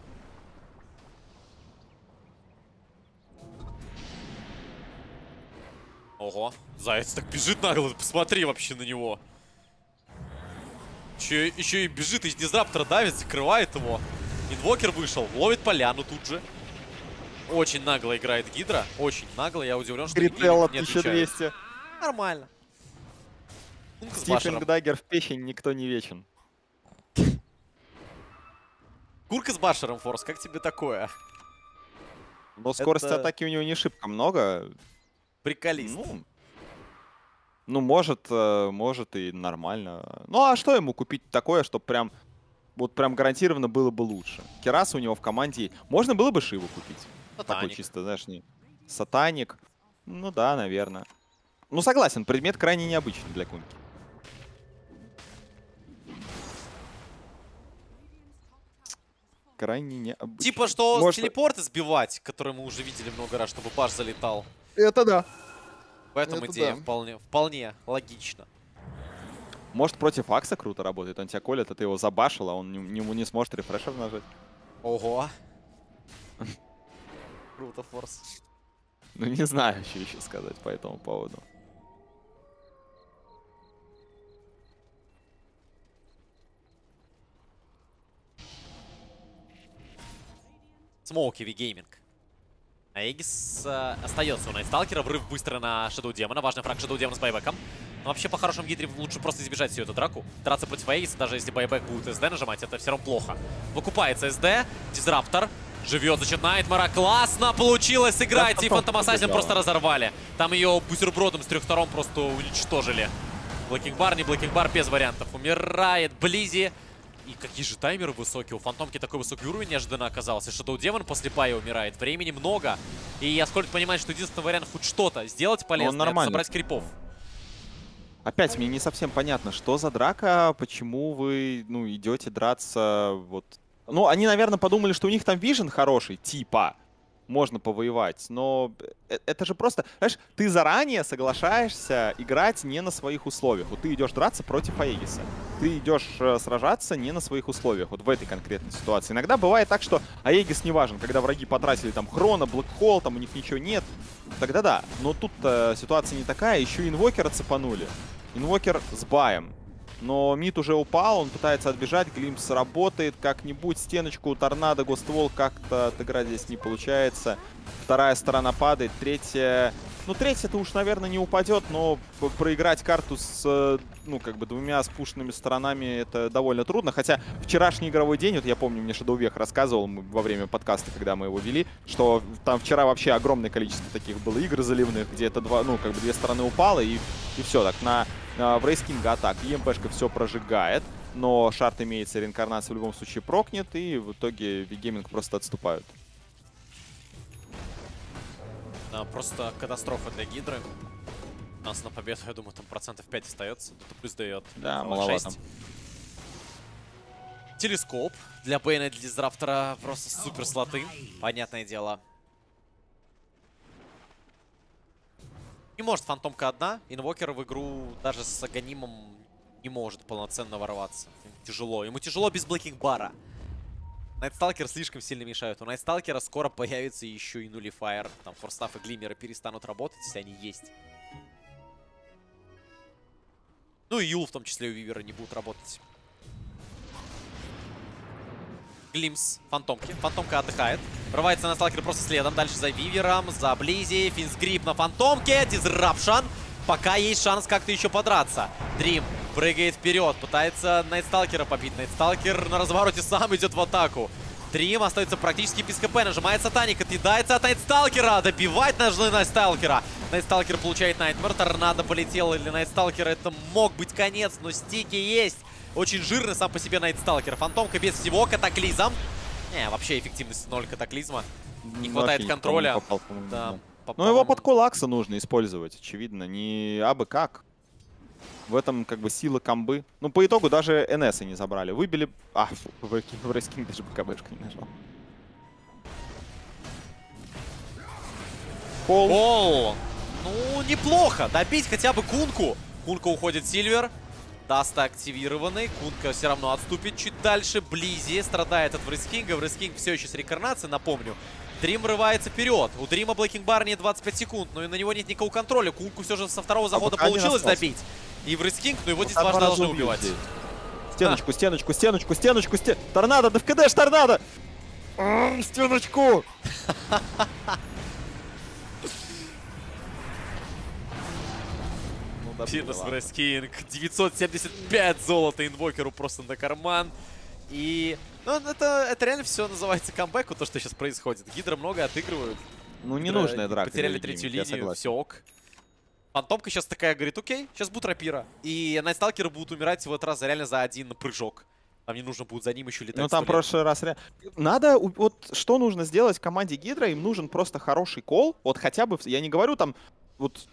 Ого, заяц так бежит нагло, посмотри вообще на него. Еще, еще и бежит из дизраптора, давит, закрывает его. Инвокер вышел, ловит поляну тут же. Очень нагло играет Гидра. Очень нагло, я удивлен, что Грителла 1200. Нормально. Стифинг Даггер в печень никто не вечен. Курка с Башером, Форс, как тебе такое? Но скорости Это... атаки у него не шибко много. Приколист. Ну, ну, может, э, может и нормально. Ну, а что ему купить такое, чтобы прям, вот прям гарантированно было бы лучше? Керас у него в команде. Можно было бы Шиву купить. Сатаник. Такой чисто, знаешь, не... Сатаник. Ну да, наверное. Ну, согласен, предмет крайне необычный для Кунки. Крайне необычный. Типа, что Может... телепорты сбивать, которые мы уже видели много раз, чтобы баш залетал. Это да. В этом Это идея да. вполне, вполне логично. Может, против Акса круто работает. Он тебя колет, а ты его забашил, а он не, не, не сможет refresher нажать. Ого. Круто, Форс. Ну, не знаю, что еще сказать по этому поводу. Smoke V-Gaming. Аегис э, остается у Найтсталкера. Врыв быстро на Shadow Demon а. Важный фраг Shadow Demon а с buyback ом. Но вообще, по хорошему Гидре лучше просто избежать всю эту драку. Драться против Аегиса, даже если buyback будет СД нажимать, это все равно плохо. Выкупается СД. Дизраптор. Живет за счет Nightmare а. Классно получилось сыграть. Да, И Фантом Ассасин просто разорвали. Там ее бутербродом с трех сторон просто уничтожили. Black King Bar, не Black King Bar, без вариантов. Умирает Близи. И какие же таймеры высокие. У Фантомки такой высокий уровень неожиданно оказался. Shadow Demon после бая умирает. Времени много. И я сколько понимаю, что единственный вариант хоть что-то сделать полезное, это нормально. собрать крипов. Опять мне не совсем понятно, что за драка, почему вы, ну, идете драться, вот. Ну, они, наверное, подумали, что у них там вижен хороший, типа, можно повоевать, но э- это же просто, знаешь, ты заранее соглашаешься играть не на своих условиях. Вот ты идешь драться против Аегиса. Ты идешь э, сражаться не на своих условиях, вот в этой конкретной ситуации. Иногда бывает так, что Аегис не важен, когда враги потратили там хрона, блэкхолл, там у них ничего нет, тогда да. Но тут ситуация не такая, еще инвокера цепанули. Инвокер с баем. Но мид уже упал, он пытается отбежать, Глимпс работает как-нибудь, стеночку, торнадо, гоствол как-то отыграть здесь не получается. Вторая сторона падает, третья... Ну, третья-то уж, наверное, не упадет, но проиграть карту с, ну, как бы двумя спушенными сторонами это довольно трудно. Хотя вчерашний игровой день, вот я помню, мне Шадоувех рассказывал во время подкаста, когда мы его вели, что там вчера вообще огромное количество таких было игр заливных, где это два, ну, как бы две стороны упало, и, и все, так, на в Рейс Кинга атак. ЕМПшка все прожигает, но шарт имеется, реинкарнация в любом случае прокнет, и в итоге Вигейминг просто отступают. Да, просто катастрофа для Гидры. У нас на победу, я думаю, там процентов 5 остается. Тут плюс дает. Да, маловато. шесть. Телескоп для Бейна и для Дизраптора просто супер слоты. Понятное дело. Не может Фантомка одна. Инвокер в игру даже с Аганимом не может полноценно ворваться. Ему тяжело. Ему тяжело без Блэкинг Бара. Найтсталкер слишком сильно мешают. У Найтсталкера скоро появится еще и нулифайер. Там форстаф и глимеры перестанут работать, если они есть. Ну и Юл в том числе у Вивера не будут работать. Глимс, Фантомки. Фантомка отдыхает. Врывается Найтсталкер просто следом. Дальше за Вивером, за Близи. Fiend's Grip на Фантомке. Disruption. Пока есть шанс как-то еще подраться. Дрим прыгает вперед. Пытается Найтсталкера побить. Найтсталкер на развороте сам идет в атаку. Дрим остается практически без ХП. Нажимает сатаник. Отъедается от Найтсталкера. Добивать нужно Найтсталкера. Найтсталкер получает Nightmare. Торнадо полетел. Или Найтсталкера это мог быть конец. Но стики есть. Очень жирный сам по себе Найтсталкер. Фантомка без всего. Катаклизм. Не, вообще эффективность ноль катаклизма. Не Ну, хватает контроля. попал, Да. да. по- Ну, его под call Акса нужно использовать, очевидно. Не абы как. В этом как бы сила комбы. Ну, по итогу даже НС не забрали. Выбили... А, Wraith King- Wraith King даже БКБшка не нажал. Call. О, ну, неплохо. Добить хотя бы Кунку. Кунка уходит Silver Edge активированный. Кунка все равно отступит чуть дальше. Близи страдает от Wraith King а. Wraith King все еще с реинкарнацией, напомню. Дрим врывается вперед. У Дрима Black King Bar а нет 25 секунд, но и на него нет никакого контроля. Кунку все же со второго захода не получилось добить. И Wraith King, ну его здесь Пока важно должны убивать. здесь. Стеночку, стеночку, стеночку, стеночку, стен... Торнадо, ДФКДш, торнадо! Стеночку! Добил, Финес ладно. Wraith King. 975 золота инвокеру просто на карман. И... Ну, это, это реально все называется камбэку, то, что сейчас происходит. Гидра много отыгрывают. Ну, ненужная драка. Потеряли третью линию, все ок. Фантомка сейчас такая говорит, окей, сейчас будет рапира. И Найтсталкеры будут умирать в этот раз реально за один прыжок. Там не нужно будет за ним еще летать. Ну там в прошлый раз... Надо, вот что нужно сделать команде Гидра, им нужен просто хороший кол, вот хотя бы, я не говорю там, вот,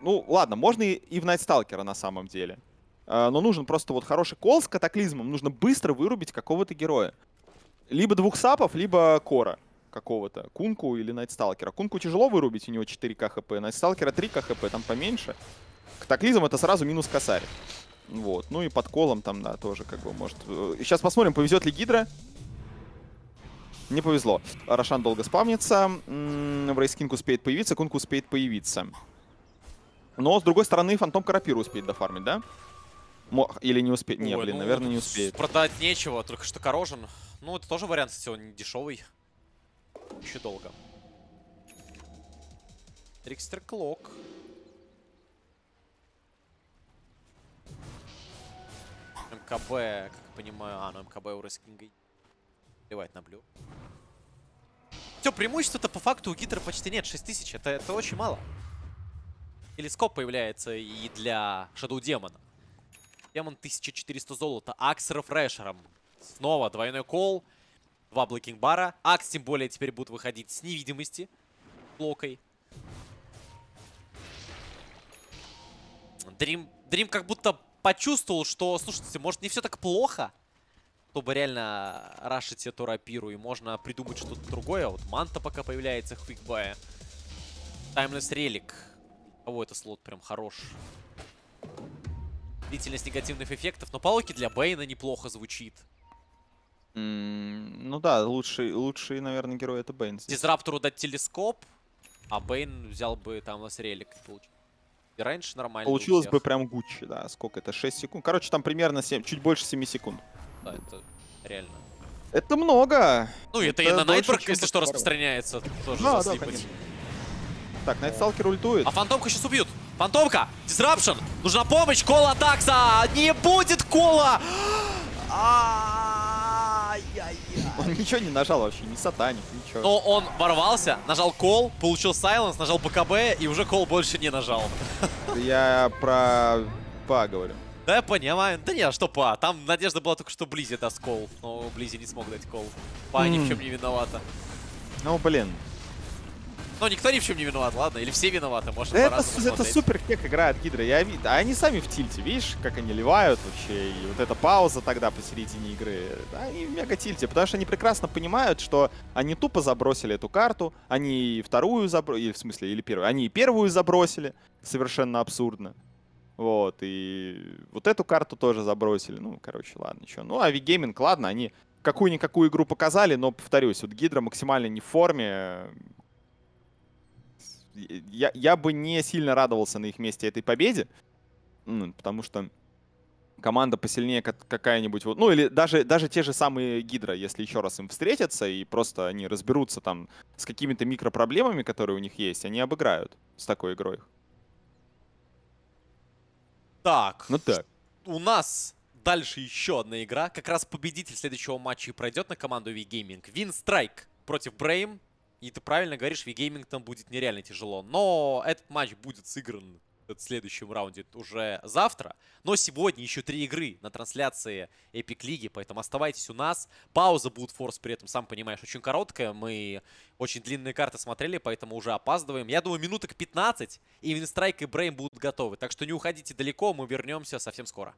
ну ладно, можно и, и в Найтсталкера на самом деле. А, но нужен просто вот хороший call с катаклизмом, нужно быстро вырубить какого-то героя. либо двух сапов, либо кора какого-то. Кунку или Найтсталкера. Кунку тяжело вырубить, у него 4к ХП. Найтсталкера 3к ХП, там поменьше. Катаклизм это сразу минус косарь. Вот. Ну и под call ом там, да, тоже как бы может... Сейчас посмотрим, повезет ли Гидра. Не повезло. Рошан долго спавнится. Wraith King успеет появиться, Кунка успеет появиться. Но, с другой стороны, Фантом Карапиру успеет дофармить, да? Или не успеет? Не, Ой, блин, ну, наверное, не успеет. Продать нечего, только что корожен. Ну, это тоже вариант, кстати, он не дешевый. Еще долго. Трикстер Клок. МКБ, как я понимаю, а, ну МКБ у Рескинга плевать на блю. Все, преимущества-то по факту у Гидра почти нет. 6000, это, это очень мало. Телескоп появляется и для Shadow Demon а. Демон 1400 золота. Акс с refresher ом. Снова двойной call. Два Black King Bar а. Акс тем более теперь будут выходить с невидимости. Блокой. Дрим, Дрим как будто почувствовал, что, слушайте, может не все так плохо чтобы реально рашить эту рапиру. И можно придумать что-то другое. Вот Манта пока появляется в квикбае. Таймлесс Релик. Кого это слот прям хорош. Длительность негативных эффектов. Но палки для Бейна неплохо звучит. Mm, ну да, лучший, лучший, наверное, герой это Бейн. Дизраптору дать телескоп, а Бейн взял бы Таймлесс Релик. И раньше нормально. Получилось бы прям Гуччи, да. Сколько это? 6 секунд. Короче, там примерно 7, чуть больше 7 секунд да, это реально. Это много. Ну, это, это и на Найтберг, если что, распространяется. Тоже да. Да, так, Найтсталкер ультует. А Фантомка сейчас убьют. Фантомка! Дисрапшн! Нужна помощь! Кола Такса! Не будет кола! Он ничего не нажал вообще, не сатаник, ничего. Но он ворвался, нажал кол, получил сайленс, нажал БКБ и уже кол больше не нажал. Я про ПА говорю. Да, я понимаю. Да не, а что па? Там надежда была только, что Близи даст кол. Но Близи не смог дать кол. Па ни в чем не виновата. Ну, блин. Ну, никто ни в чем не виноват, ладно? Или все виноваты, может, Это, это супер кек играет Гидра, я вид. А они сами в тильте, видишь, как они ливают вообще. И вот эта пауза тогда посередине игры. Да, они в мега тильте, потому что они прекрасно понимают, что они тупо забросили эту карту. Они вторую забросили, в смысле, или первую. Они и первую забросили. Совершенно абсурдно. Вот, и вот эту карту тоже забросили. Ну, короче, ладно, что. Ну, а Вигейминг, ладно, они какую-никакую игру показали, но, повторюсь, вот Гидра максимально не в форме. Я, я бы не сильно радовался на их месте этой победе, ну, потому что команда посильнее какая-нибудь, вот, ну или даже, даже те же самые Гидра, если еще раз им встретятся и просто они разберутся там с какими-то микропроблемами, которые у них есть, они обыграют с такой игрой. Так. Ну так. У нас дальше еще одна игра. Как раз победитель следующего матча и пройдет на команду V-Gaming. Вин Страйк против Брейм. И ты правильно говоришь, V-Gaming там будет нереально тяжело. Но этот матч будет сыгран в следующем раунде уже завтра. Но сегодня еще три игры на трансляции Epic Лиги, поэтому оставайтесь у нас. Пауза будет форс при этом, сам понимаешь, очень короткая. Мы очень длинные карты смотрели, поэтому уже опаздываем. Я думаю, минуток 15, и Винстрайк и Брейм будут готовы. Так что не уходите далеко, мы вернемся совсем скоро.